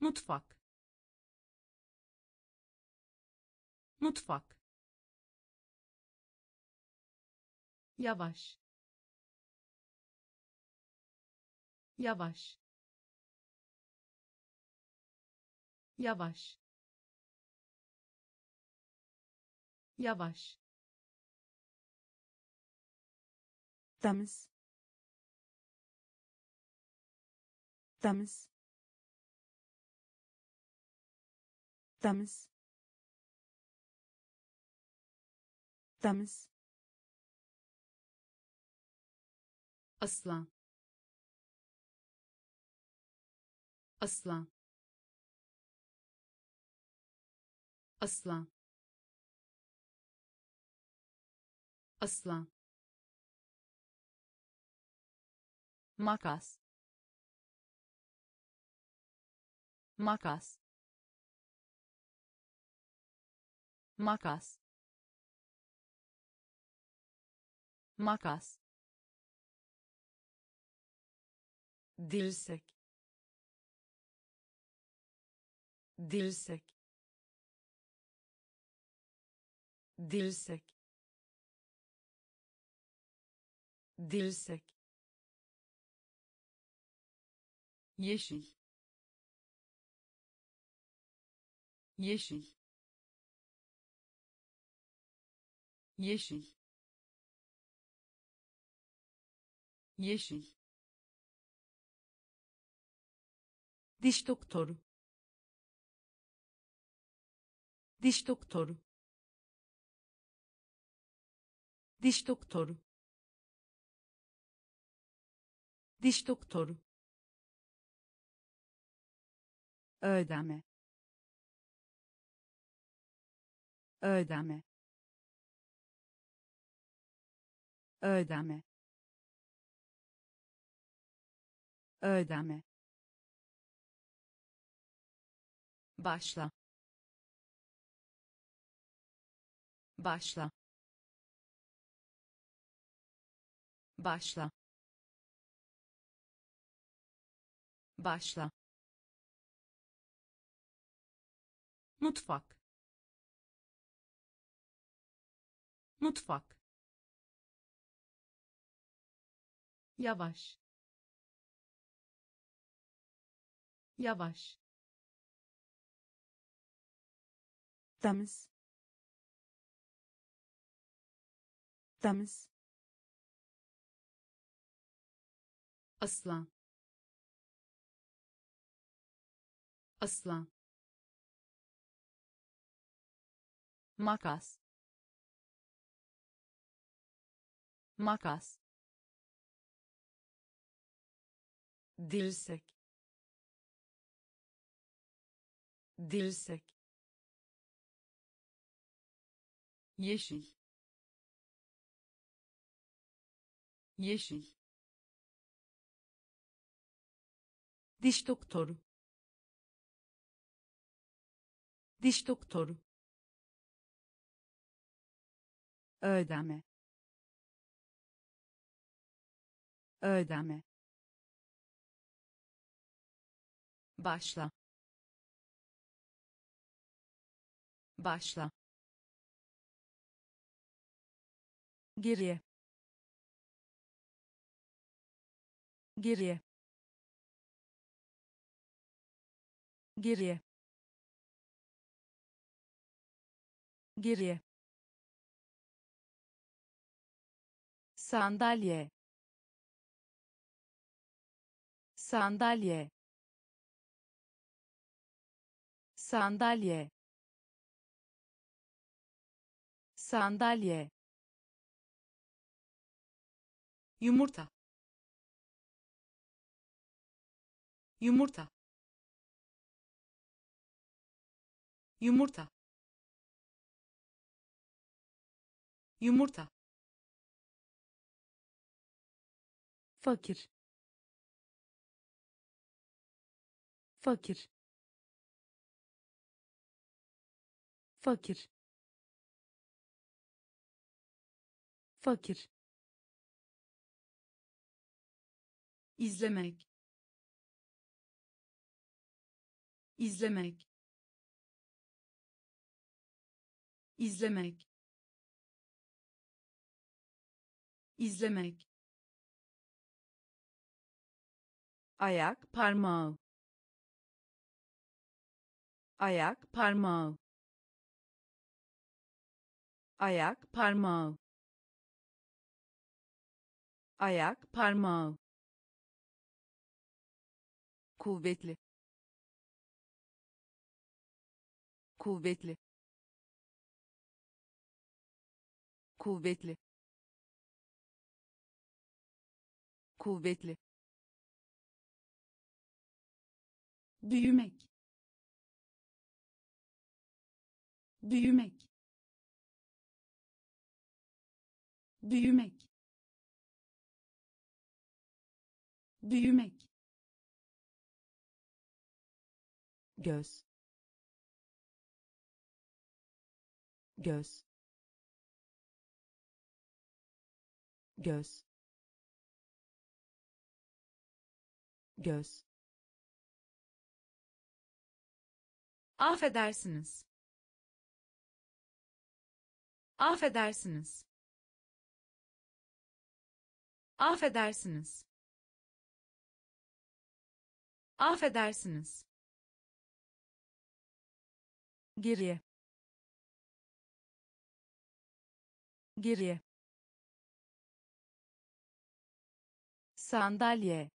Mutfak. Mutfak. Yavaş. Yavaş. Yavaş. Yavaş temiz temiz temiz temiz aslan. Aslan. Aslan. Aslan makas. Makas. Makas. Makas. Dirsek dirsek dirsek dirsek yeşil. Yeşil. Yeşil. Yeşil. Diş doktoru. Diş doktoru. Diş doktoru. Diş doktoru ödeme ödeme ödeme ödeme başla. Başla. Başla. Başla mutfak. Mutfak. Yavaş. Yavaş. Temiz. Temiz. Aslan. Aslan makas. Makas. Dirsek dirsek yeşil. Yeşil. Diş doktoru. Diş doktoru ödeme. Ödeme. Başla. Başla. Geriye. Geriye. Geriye. Geriye sandalye. Sandalye. Sandalye. Sandalye. Yumurta. Yumurta. Yumurta. Yumurta fakir. Fakir. Fakir. Fakir. İzlemek. İzlemek. İzlemek. İzlemek ayak parmağı. Ayak parmağı. Ayak parmağı. Ayak parmağı. Kuvvetli. Kuvvetli. Kuvvetli. Kuvvetli büyümek. Büyümek. Büyümek. Büyümek. Göz. Göz. Göz. Göz affedersiniz. Affedersiniz. Affedersiniz. Affedersiniz. Geriye. Geriye. Sandalye.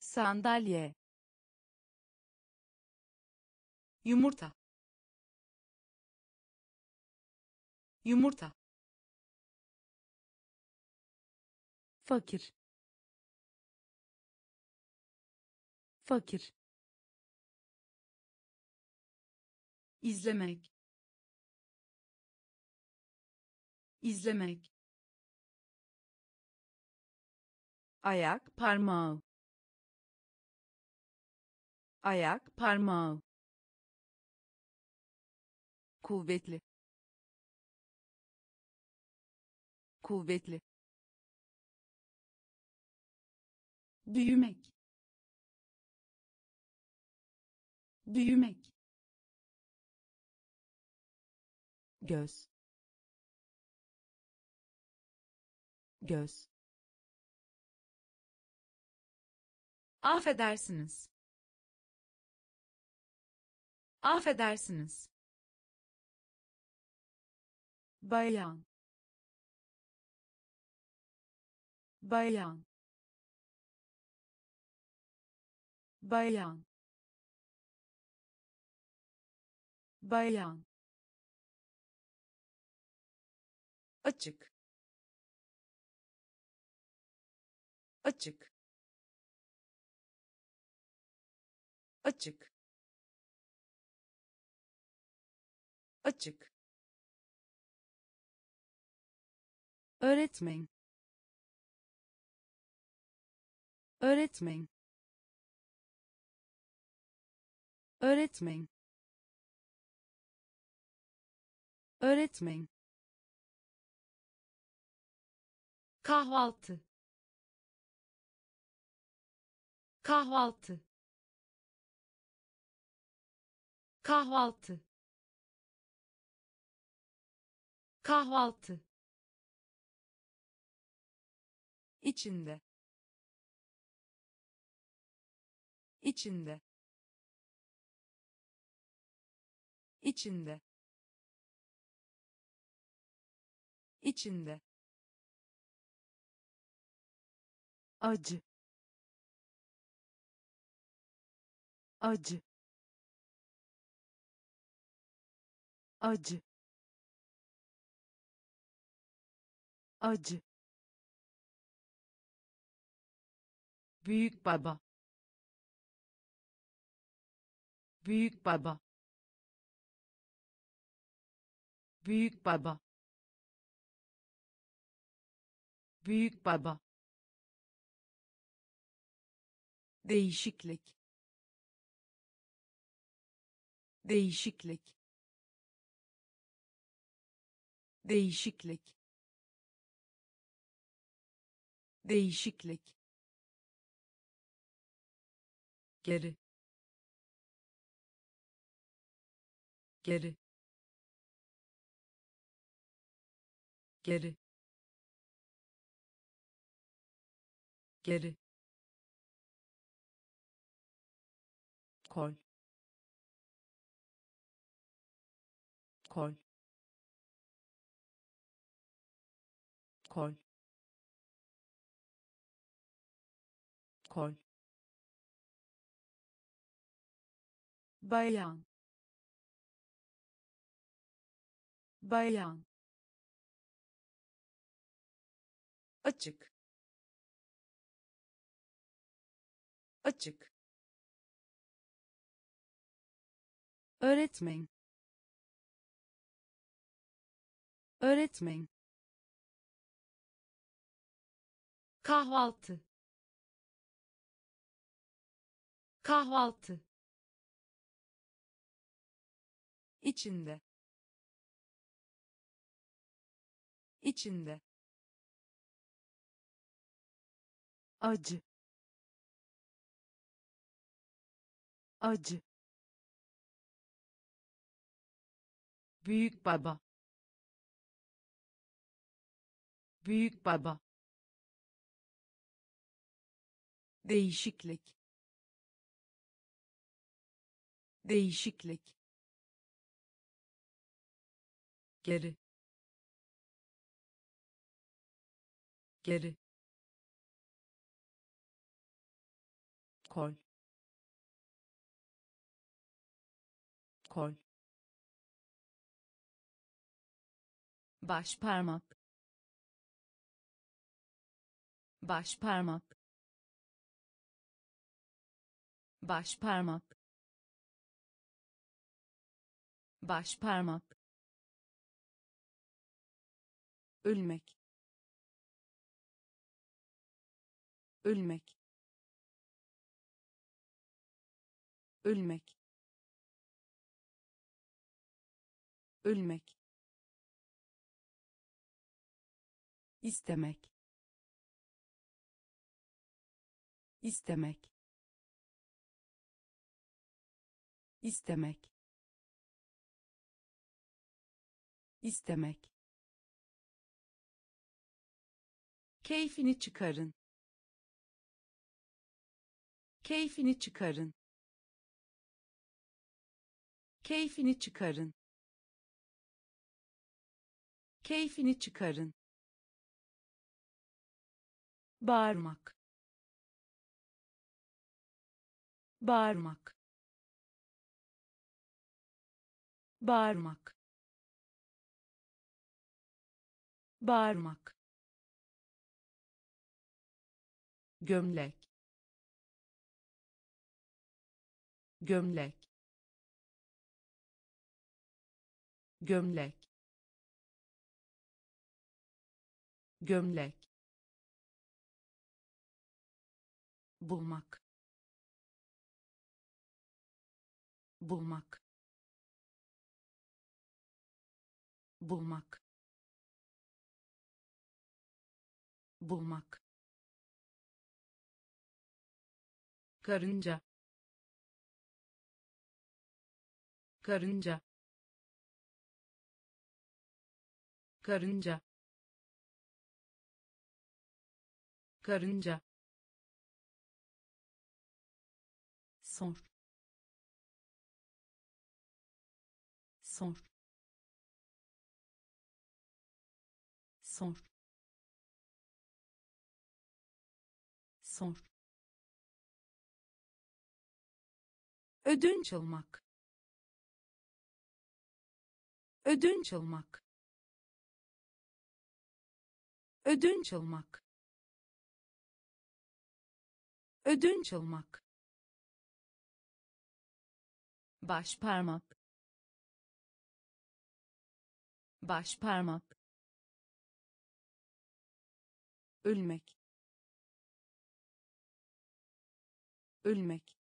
Sandalye yumurta. Yumurta. Fakir. Fakir. İzlemek. İzlemek. Ayak parmağı. Ayak parmağı kuvvetli. Kuvvetli. Büyümek. Büyümek. Göz. Göz. Affedersiniz. Affedersiniz bayan. Bayan. Bayan. Bayan. Açık. Açık. Açık. Açık öğretmen öğretmen öğretmen öğretmen kahvaltı. Kahvaltı. Kahvaltı. Kahvaltı içinde. İçinde. İçinde. İçinde. Acı. Acı. Acı. Acı büyük baba. Büyük baba. Büyük baba. Büyük baba. Değişiklik. Değişiklik. Değişiklik. Değişiklik geri. Geri. Geri. Geri. Kol. Kol. Kol. Kol bayan. Bayan. Açık. Açık. Öğretmen. Öğretmen. Kahvaltı. Kahvaltı içinde. İçinde. Acı. Acı. Büyük baba. Büyük baba. Değişiklik. Değişiklik geri. Geri. Kol. Kol. Baş parmak baş parmak baş parmak baş parmak ölmek. Ölmek. Ölmek. Ölmek. İstemek. İstemek. İstemek. İstemek keyfini çıkarın. Keyfini çıkarın. Keyfini çıkarın. Keyfini çıkarın. Bağırmak. Bağırmak. Bağırmak. Bağırmak gömlek. Gömlek. Gömlek. Gömlek. Bulmak. Bulmak. Bulmak. Bulmak karınca karınca karınca karınca. Sor. Sor. Sor. Sor ödünç almak. Ödünç almak. Ödünç almak. Ödünç almak. Baş parmak. Baş parmak. Ölmek. Ölmek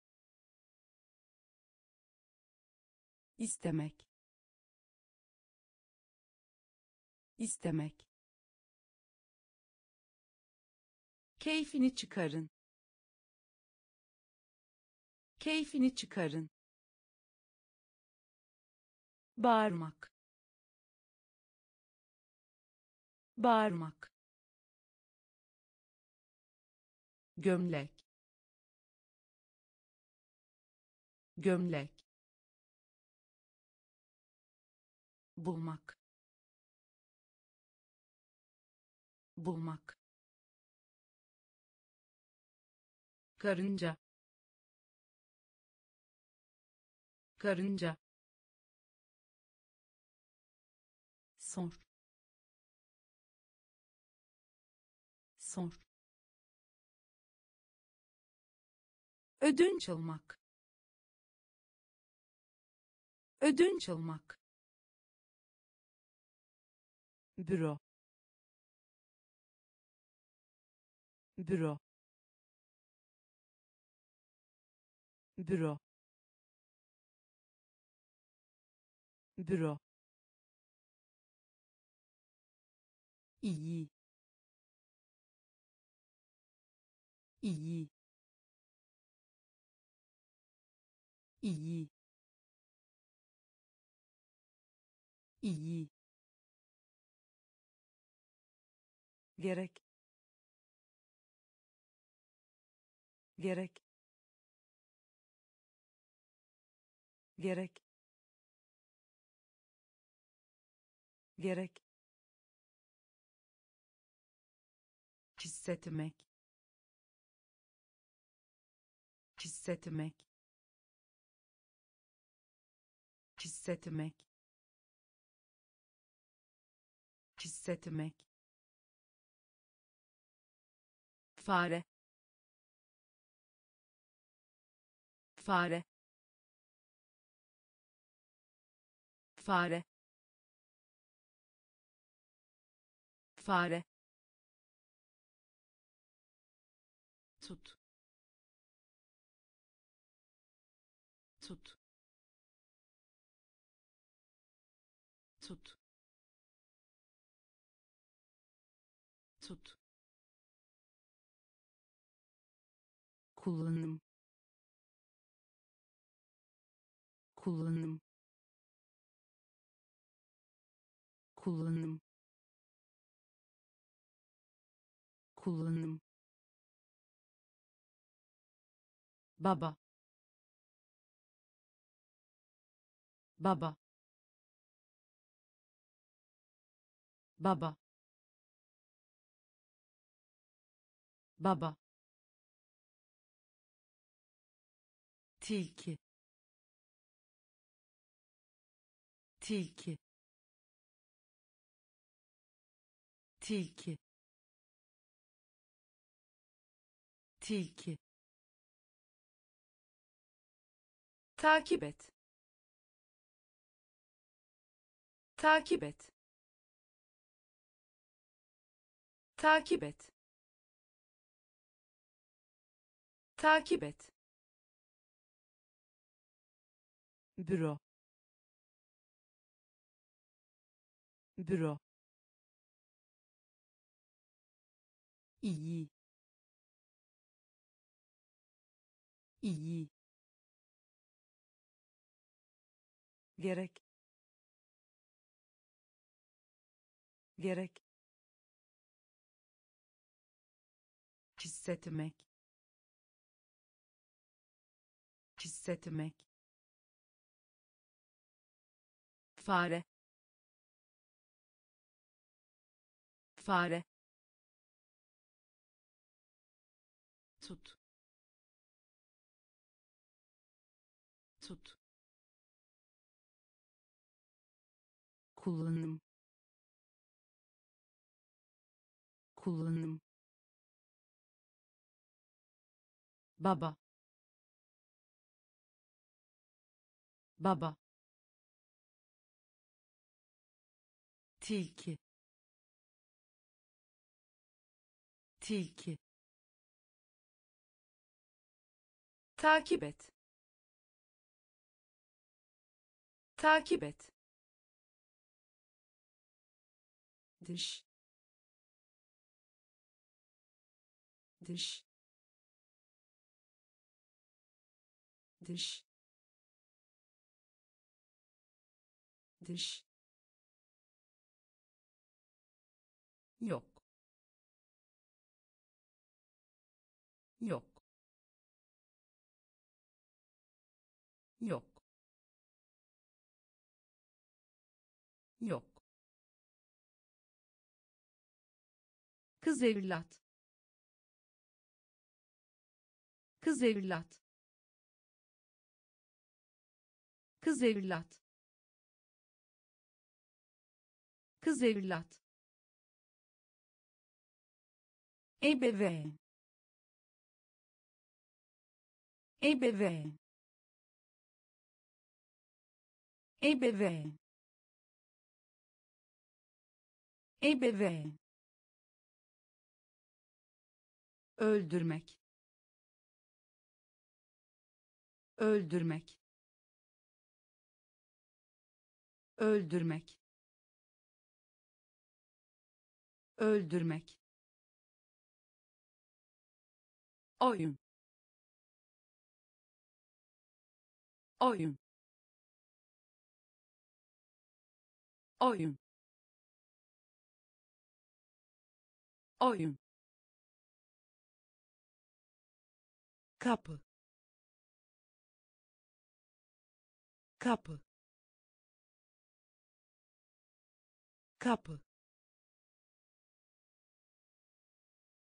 istemek. İstemek. Keyfini çıkarın. Keyfini çıkarın. Bağırmak. Bağırmak. Gömlek. Gömlek bulmak. Bulmak. Karınca. Karınca. Sor. Sor. Ödünç almak. Ödünç almak büro büro büro büro iyi iyi iyi iyi gerek. Gerek. Gerek. Gerek. Hissetmek. Hissetmek. Hissetmek. Hissetmek fare. Fare. Fare. Fare. Tut kullanım. Kullanım. Kullanım. Kullanım. Baba. Baba. Baba. Baba tilki tilki tilki tilki. Takip et. Takip et. Takip et. Takip et büro. Büro. İyi. İyi. Gerek. Gerek. Hissetmek. Hissetmek fare. Fare. Tut. Tut. Kullanım. Kullanım. Baba. Baba tilki tilki takip et takip et dış dış dış dış yok. Yok. Yok. Yok. Kız evlat. Kız evlat. Kız evlat. Kız evlat ebeveyn ebeveyn ebeveyn ebeveyn öldürmek. Öldürmek. Öldürmek. Öldürmek oyun. Oyun. Oyun. Oyun. Kapı. Kapı. Kapı.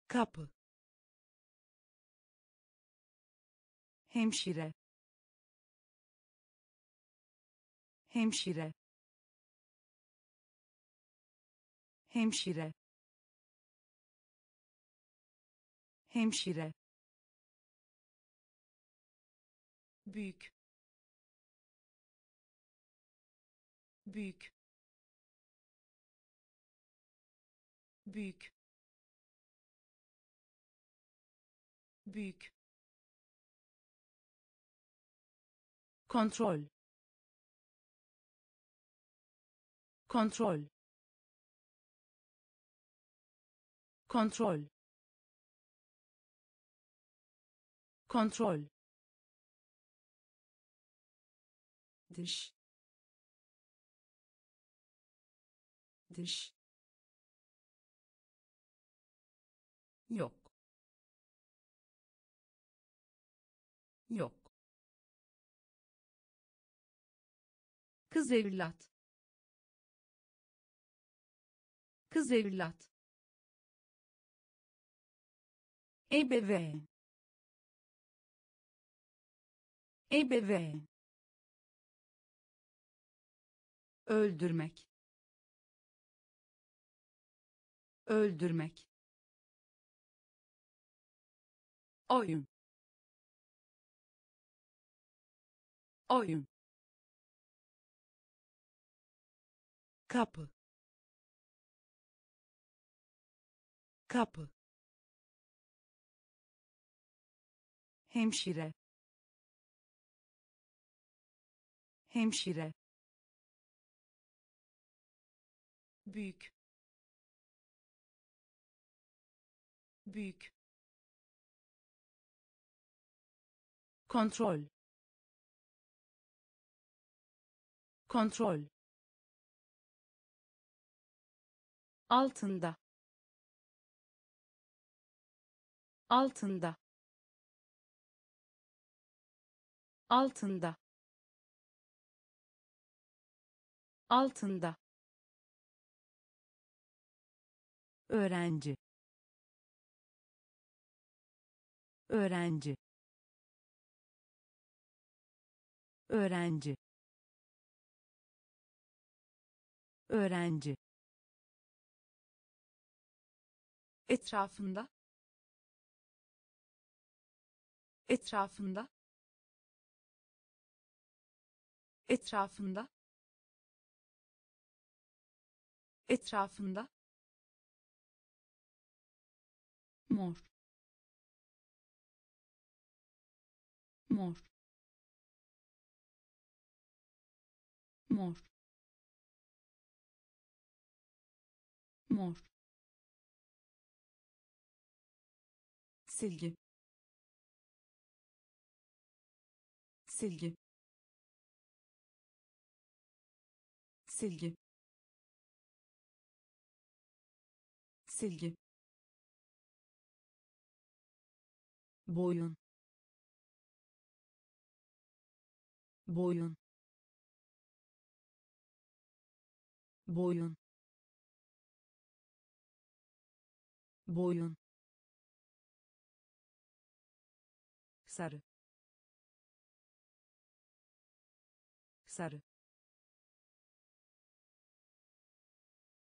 Kapı hemşire. Hemşire. Hemşire. Hemşire. Büyük. Büyük. Büyük. Büyük kontrol. Kontrol. Kontrol. Kontrol. Dış dış yok. Yok kız evlat. Kız evlat. Ebeveyn. Ebeveyn. Öldürmek. Öldürmek. Oyun. Oyun kapı kapı hemşire. Hemşire. Büyük. Büyük. Kontrol. Kontrol altında. Altında. Altında. Altında. Öğrenci. Öğrenci. Öğrenci. Öğrenci etrafında etrafında etrafında etrafında. Mor. Mor. Mor. Mor silgi. Silgi. Silgi. Silgi. Boyun. Boyun. Boyun. Boyun sarı. Sarı.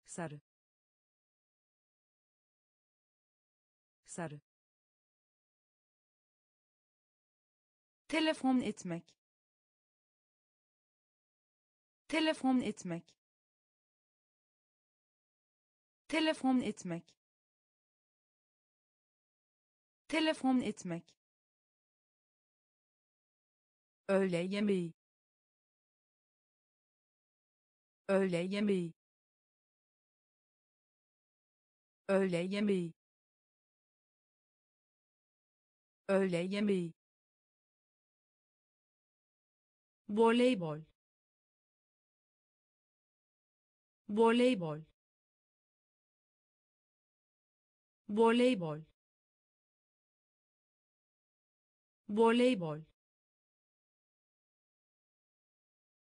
Sarı. Sarı. Telefon etmek. Telefon etmek. Telefon etmek. Telefon etmek öğle yemeği. Öğle yemeği. Öğle yemeği. Öğle yemeği. Voleybol. Voleybol. Voleybol. Voleybol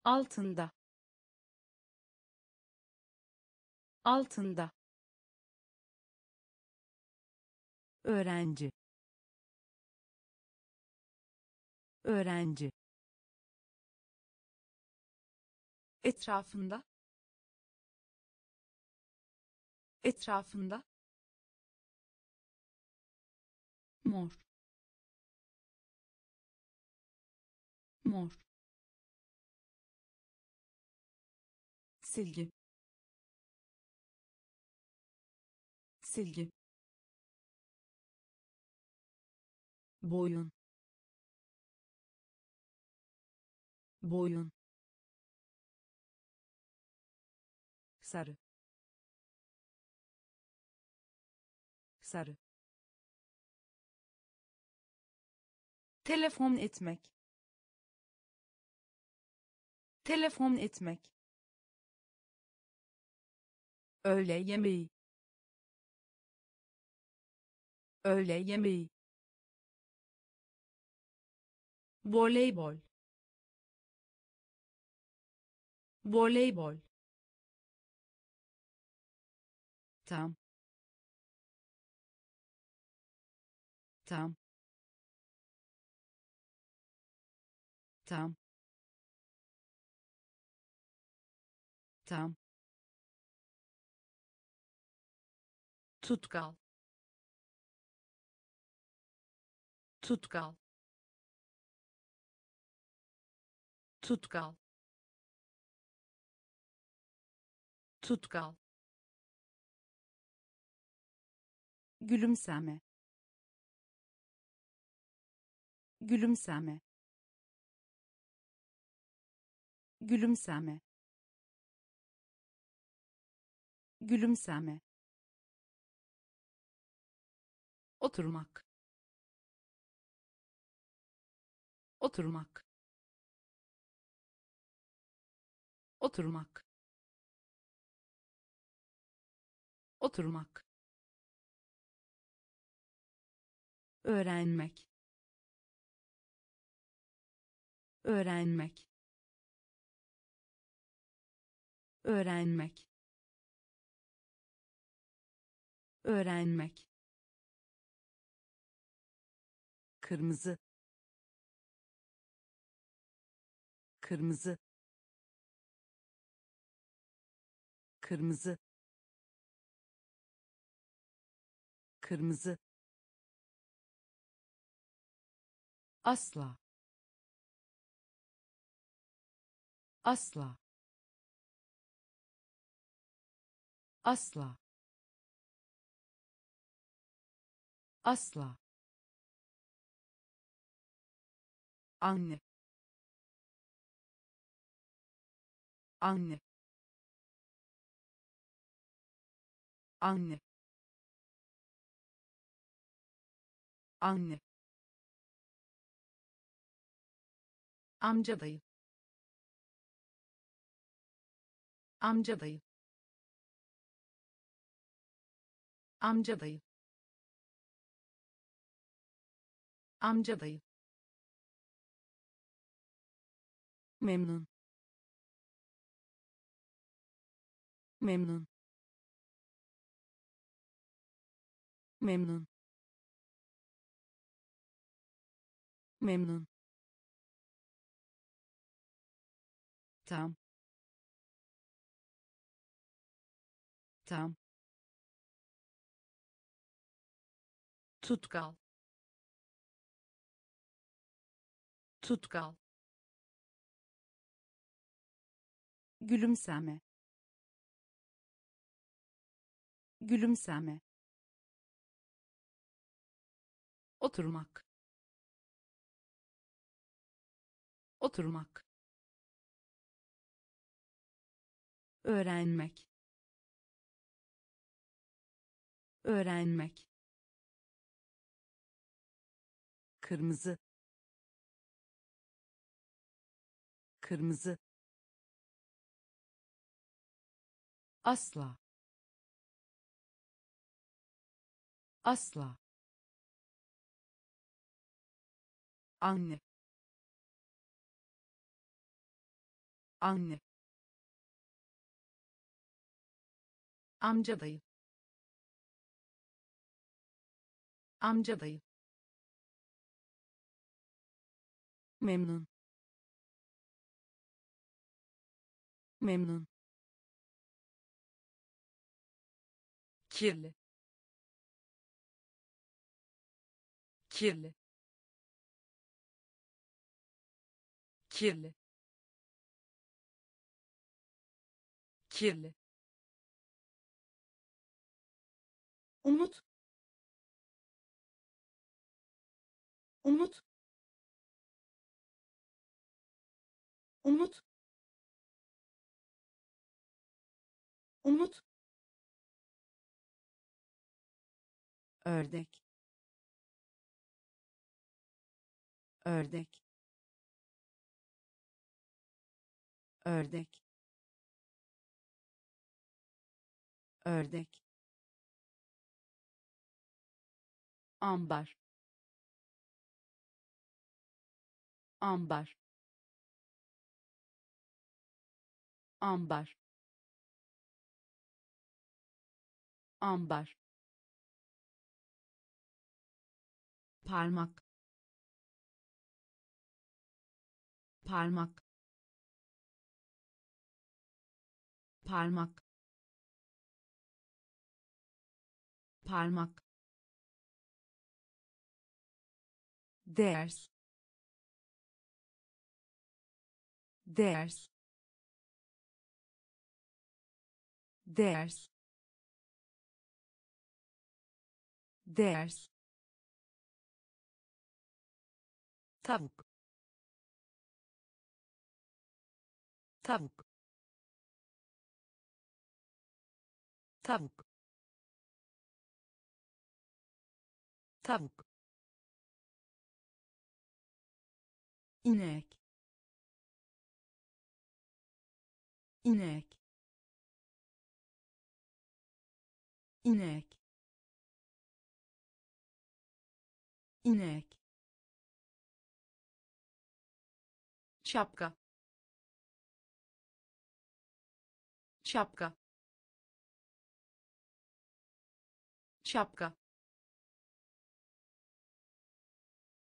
altında. Altında. Öğrenci. Öğrenci. Etrafında. Etrafında. Mor. Mor silgi. Silgi. Boyun. Boyun. Sarı. Sarı. Telefon etmek. Telefon etmek öğle yemeği. Öğle yemeği. Voleybol. Voleybol. Tam. Tam. Tam. Tam tutkal. Tutkal. Tutkal. Tutkal. Gülümseme. Gülümseme. Gülümseme. Gülümseme oturmak. Oturmak. Oturmak. Oturmak. Öğrenmek. Öğrenmek. Öğrenmek. Öğrenmek kırmızı. Kırmızı. Kırmızı. Kırmızı. Asla. Asla. Asla. Asla anne. Anne. Anne. Anne. Amca dayı amca dayı amca dayı amca dayı memnun. Memnun. Memnun. Memnun. Tam tam tutkal. Tutkal gülümseme. Gülümseme. Oturmak. Oturmak. Öğrenmek. Öğrenmek. Kırmızı. Kırmızı asla. Asla. Anne. Anne. Amca dayı. Amca dayı. Memnun. Memnun kirli kirli kirli kirli. Umut umut umut umut ördek. Ördek. Ördek. Ördek. Ambar. Ambar. Ambar. Ambar parmak. Parmak. Parmak. Parmak. Ders. Ders. Ders. Ders tavuk. Tavuk. Tavuk. Tavuk. İnek. İnek. İnek. İnek şapka. Şapka. Şapka.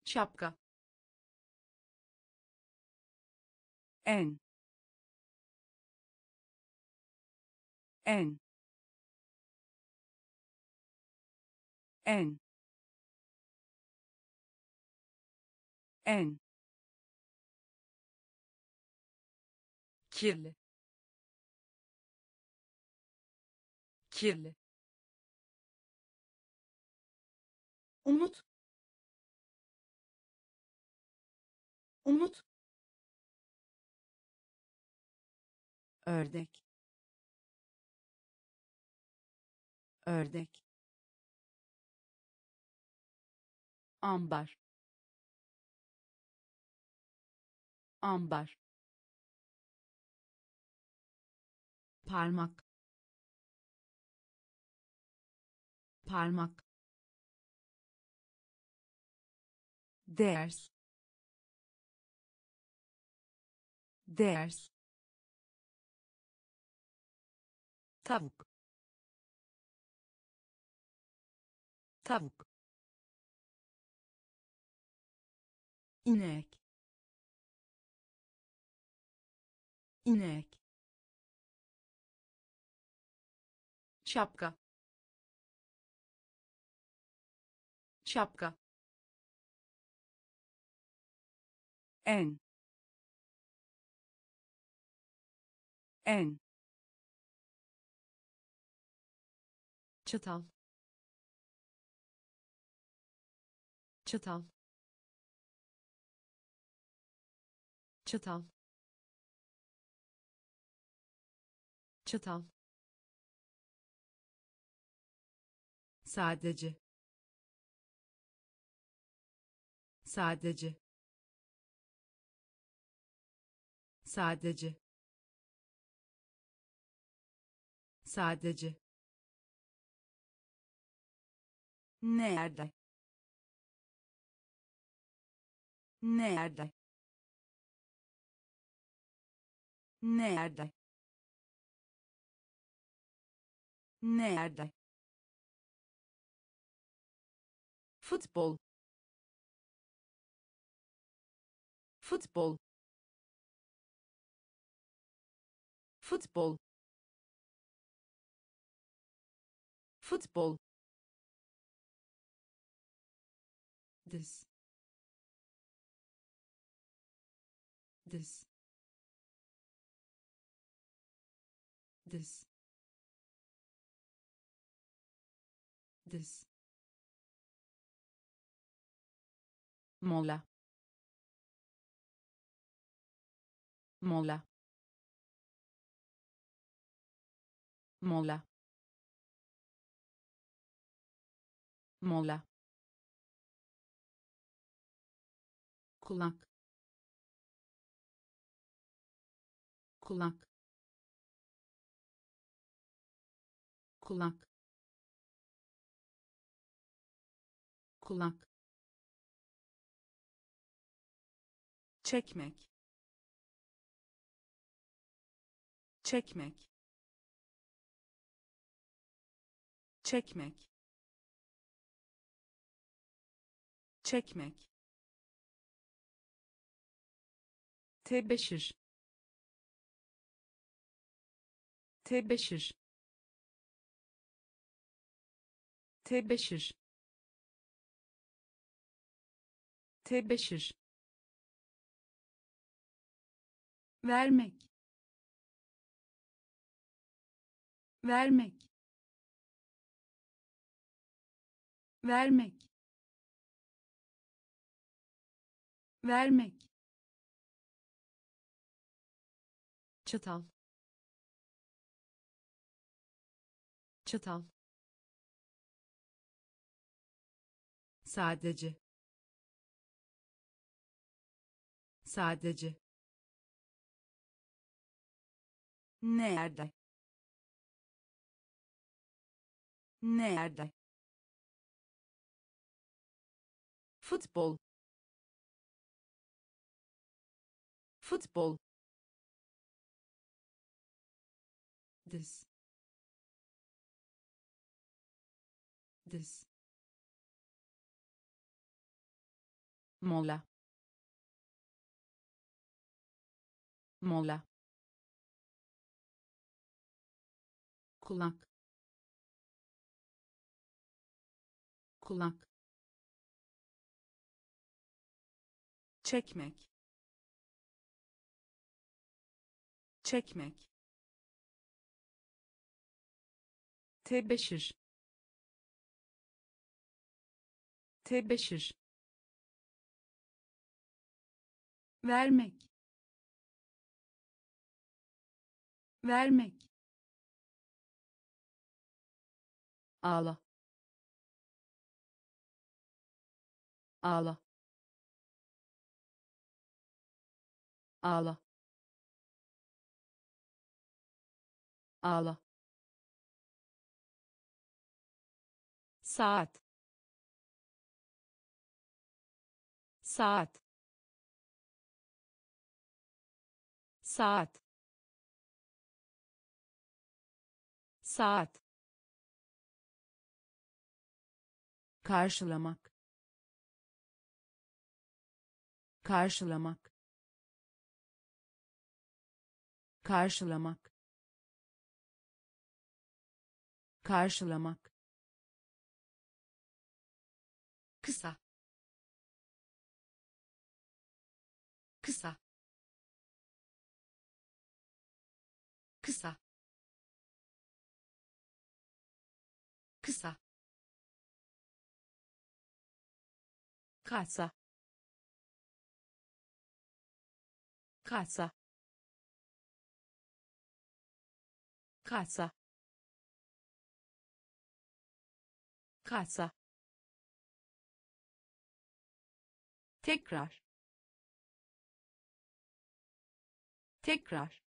Şapka. En. En. En. En kirli kirli umut umut ördek ördek ambar ambar parmak. Parmak. Ders. Ders. Tavuk. Tavuk. İnek. İnek şapka. Şapka. En. En. Çatal. Çatal. Çatal. Çatal sadece. Sadece. Sadece. Sadece. Nerede? Nerede? Nerede? Nerede futbol futbol futbol futbol this. This. This. This mola mola mola mola kulak. Kulak. Kulak. Kulak çekmek. Çekmek. Çekmek. Çekmek. Tebeşir. Tebeşir. Tebeşir. Tebeşir vermek. Vermek. Vermek. Vermek. Çatal. Çatal. Sadece. Sadece nerede nerede futbol futbol diz diz mola mola kulak. Kulak. Çekmek. Çekmek. Tebeşir. Tebeşir. Vermek. Vermek ağla. Ağla. Ağla. Ağla. Saat. Saat. Saat. Saat karşılamak. Karşılamak. Karşılamak. Karşılamak. Kısa. Kısa. Kısa. Kısa kasa. Kasa. Kasa. Kasa. Tekrar. Tekrar.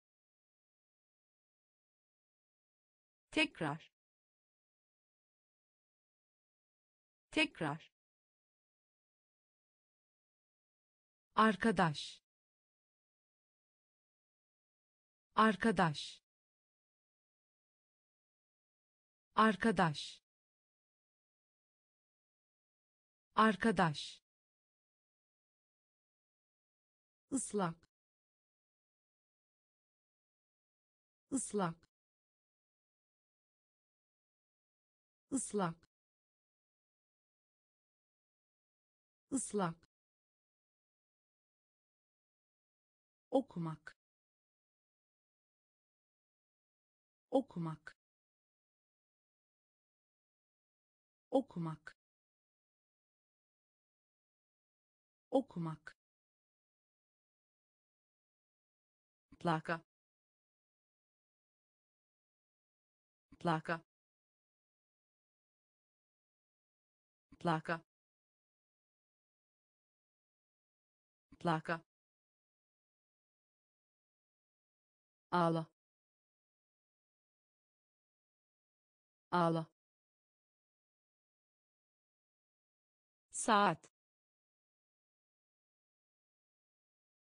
Tekrar. Tekrar arkadaş. Arkadaş. Arkadaş. Arkadaş. Islak ıslak ıslak ıslak okumak. Okumak. Okumak. Okumak. Plaka plaka plaka plaka ağla. Ağla. Saat.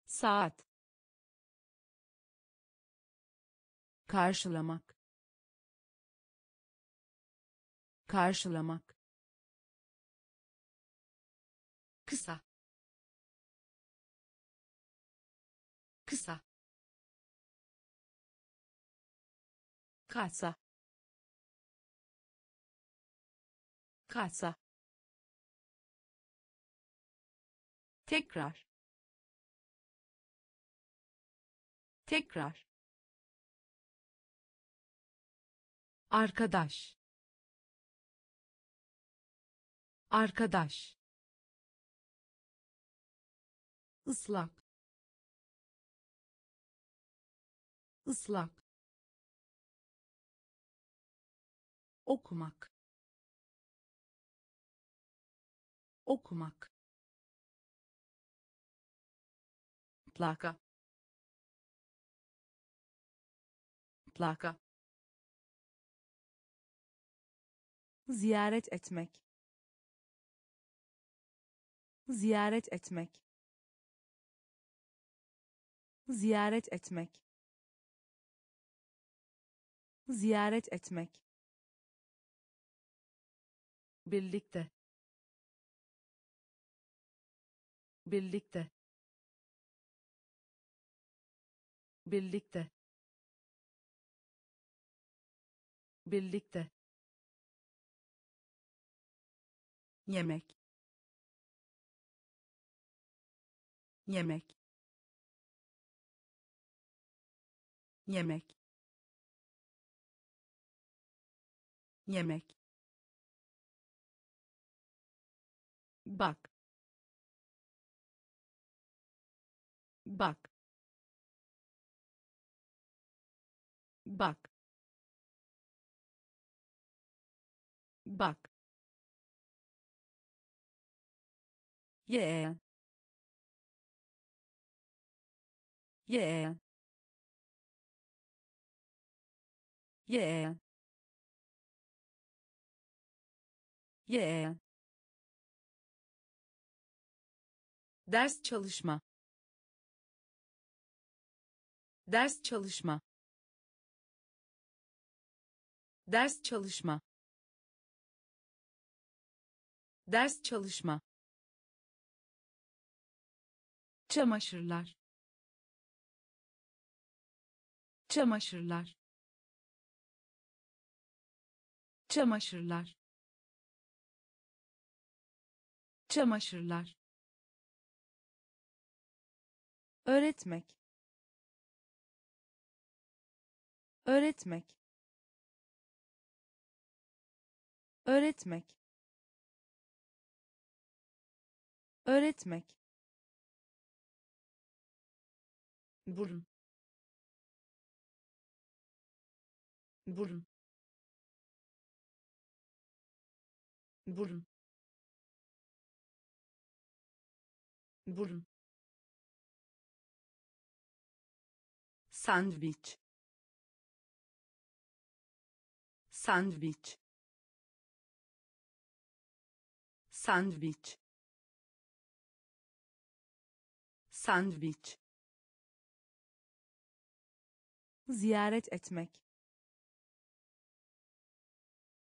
Saat. Karşılamak. Karşılamak. Kısa. Kısa kasa. Kasa. Tekrar. Tekrar. Arkadaş. Arkadaş. Islak ıslak okumak. Okumak. Plaka plaka ziyaret etmek. Ziyaret etmek. Ziyaret etmek. Ziyaret etmek birlikte. Birlikte. Birlikte. Birlikte. Yemek. Yemek. Yemek. Yemek bak. Bak. Bak. Bak. Yeğen yeğen yeğen yeğen ders çalışma. Ders çalışma. Ders çalışma. Ders çalışma. Çamaşırlar. Çamaşırlar. Çamaşırlar. Çamaşırlar öğretmek. Öğretmek. Öğretmek. Öğretmek. Burun. Burun. Burun. Burun sandviç. Sandviç. Sandviç. Sandviç. Ziyaret etmek.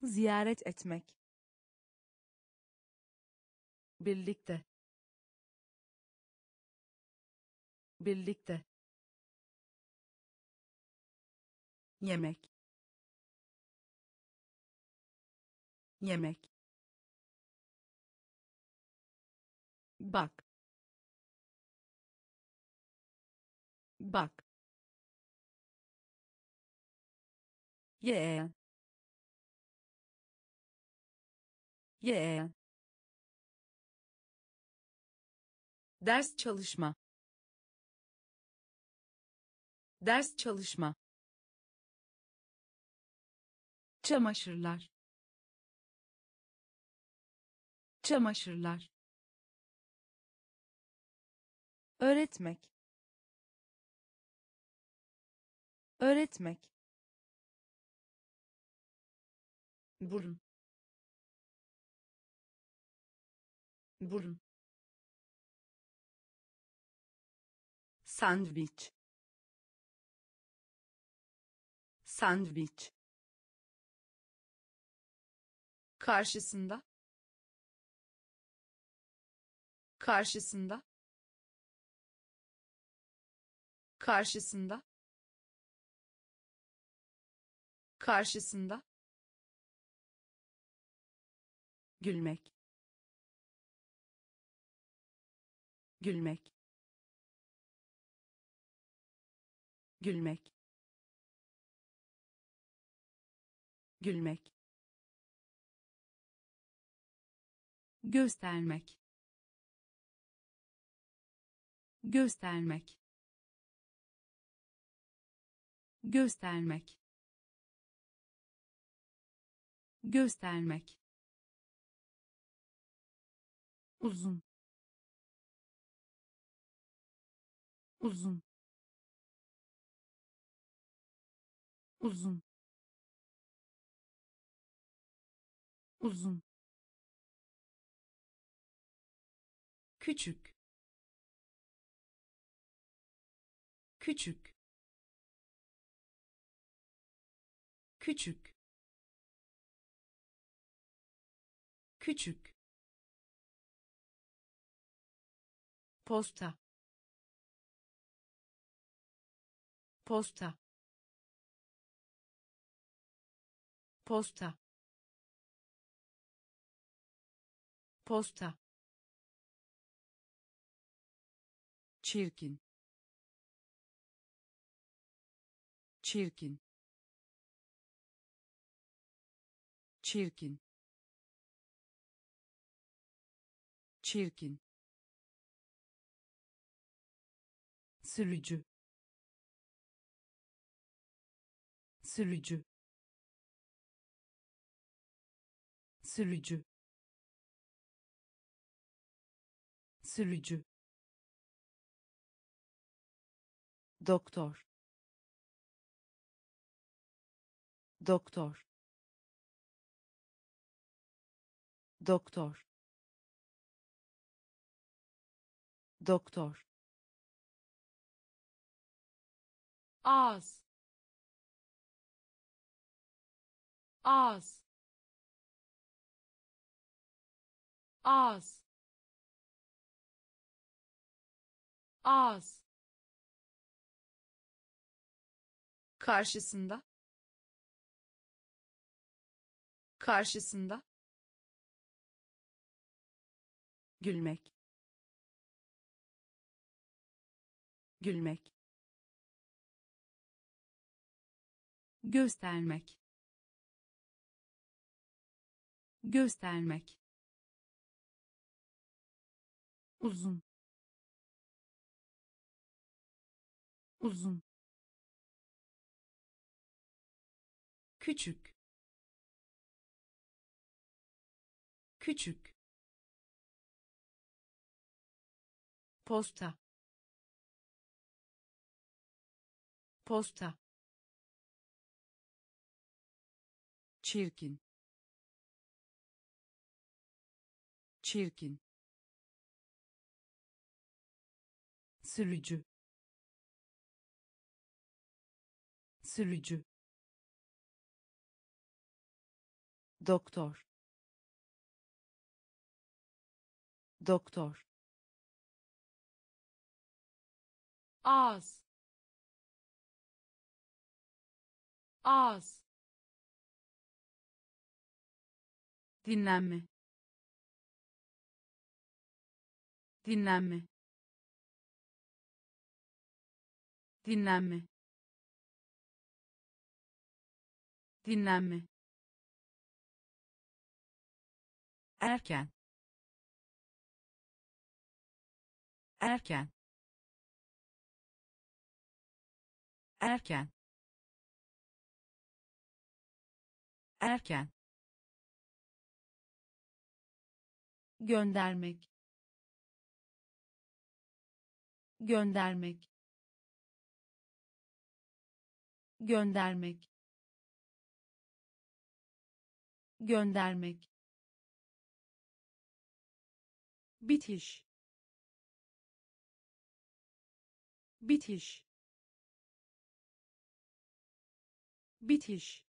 Ziyaret etmek. Birlikte. Birlikte yemek. Yemek. Bak. Bak. Yeğen yeğen ders çalışma. Ders çalışma çamaşırlar. Çamaşırlar. Öğretmek. Öğretmek. Burun. Burun. Sandviç. Sandviç karşısında. Karşısında. Karşısında. Karşısında. Gülmek. Gülmek. Gülmek. Gülmek göstermek. Göstermek. Göstermek. Göstermek. Uzun. Uzun. Uzun. Uzun küçük küçük küçük küçük. Posta posta posta. Posta çirkin. Çirkin. Çirkin. Çirkin. Sürücü. Sürücü. Sürücü. Sürücü doktor. Doktor. Doktor. Doktor.
Ağız ağız ağız ağız
karşısında. Karşısında. Gülmek. Gülmek. Göstermek. Göstermek. Uzun. Uzun küçük küçük posta posta çirkin çirkin sürücü sürücü doktor. Doktor.
Ağız ağız
dinlenme. Dinlenme. Dinlenme. Dinlenme erken. Erken. Erken. Erken. Göndermek. Göndermek. Göndermek. Göndermek bitiş. Bitiş. Bitiş.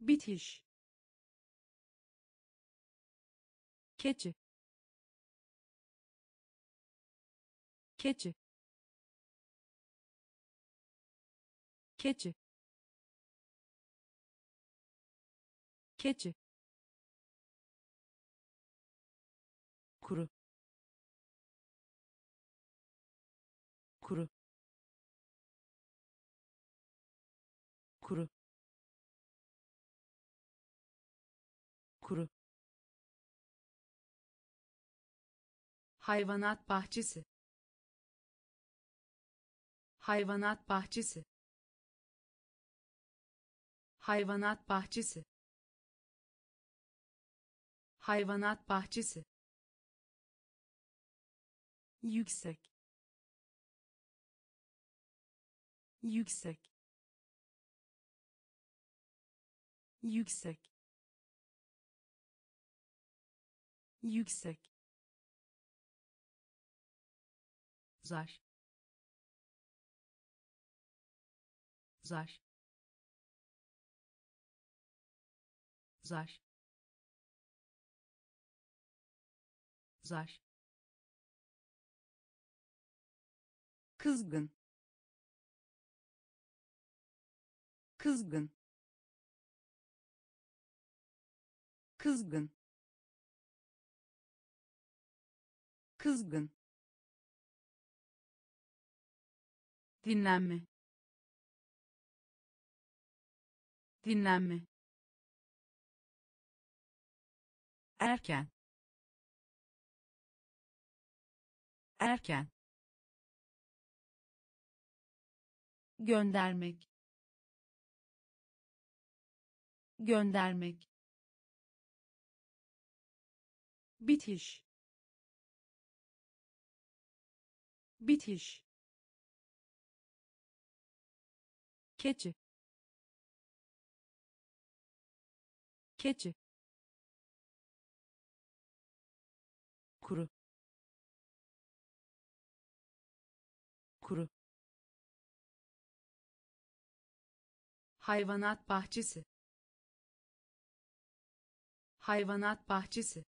Bitiş. Keçi. Keçi. Keçi. Keçi hayvanat bahçesi. Hayvanat bahçesi. Hayvanat bahçesi. Hayvanat bahçesi. Yüksek. Yüksek. Yüksek. Yüksek zar. Zar. Zar. Zar. Kızgın. Kızgın. Kızgın. Kızgın dinlenme. Dinlenme. Erken. Erken. Göndermek. Göndermek. Bitiş. Bitiş keçi. Keçi. Kuru. Kuru. Hayvanat bahçesi. Hayvanat bahçesi.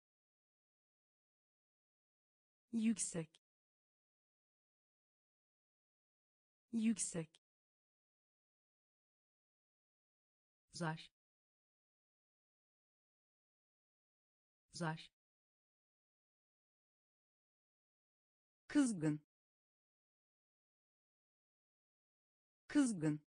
Yüksek. Yüksek zar. Zar. Kızgın. Kızgın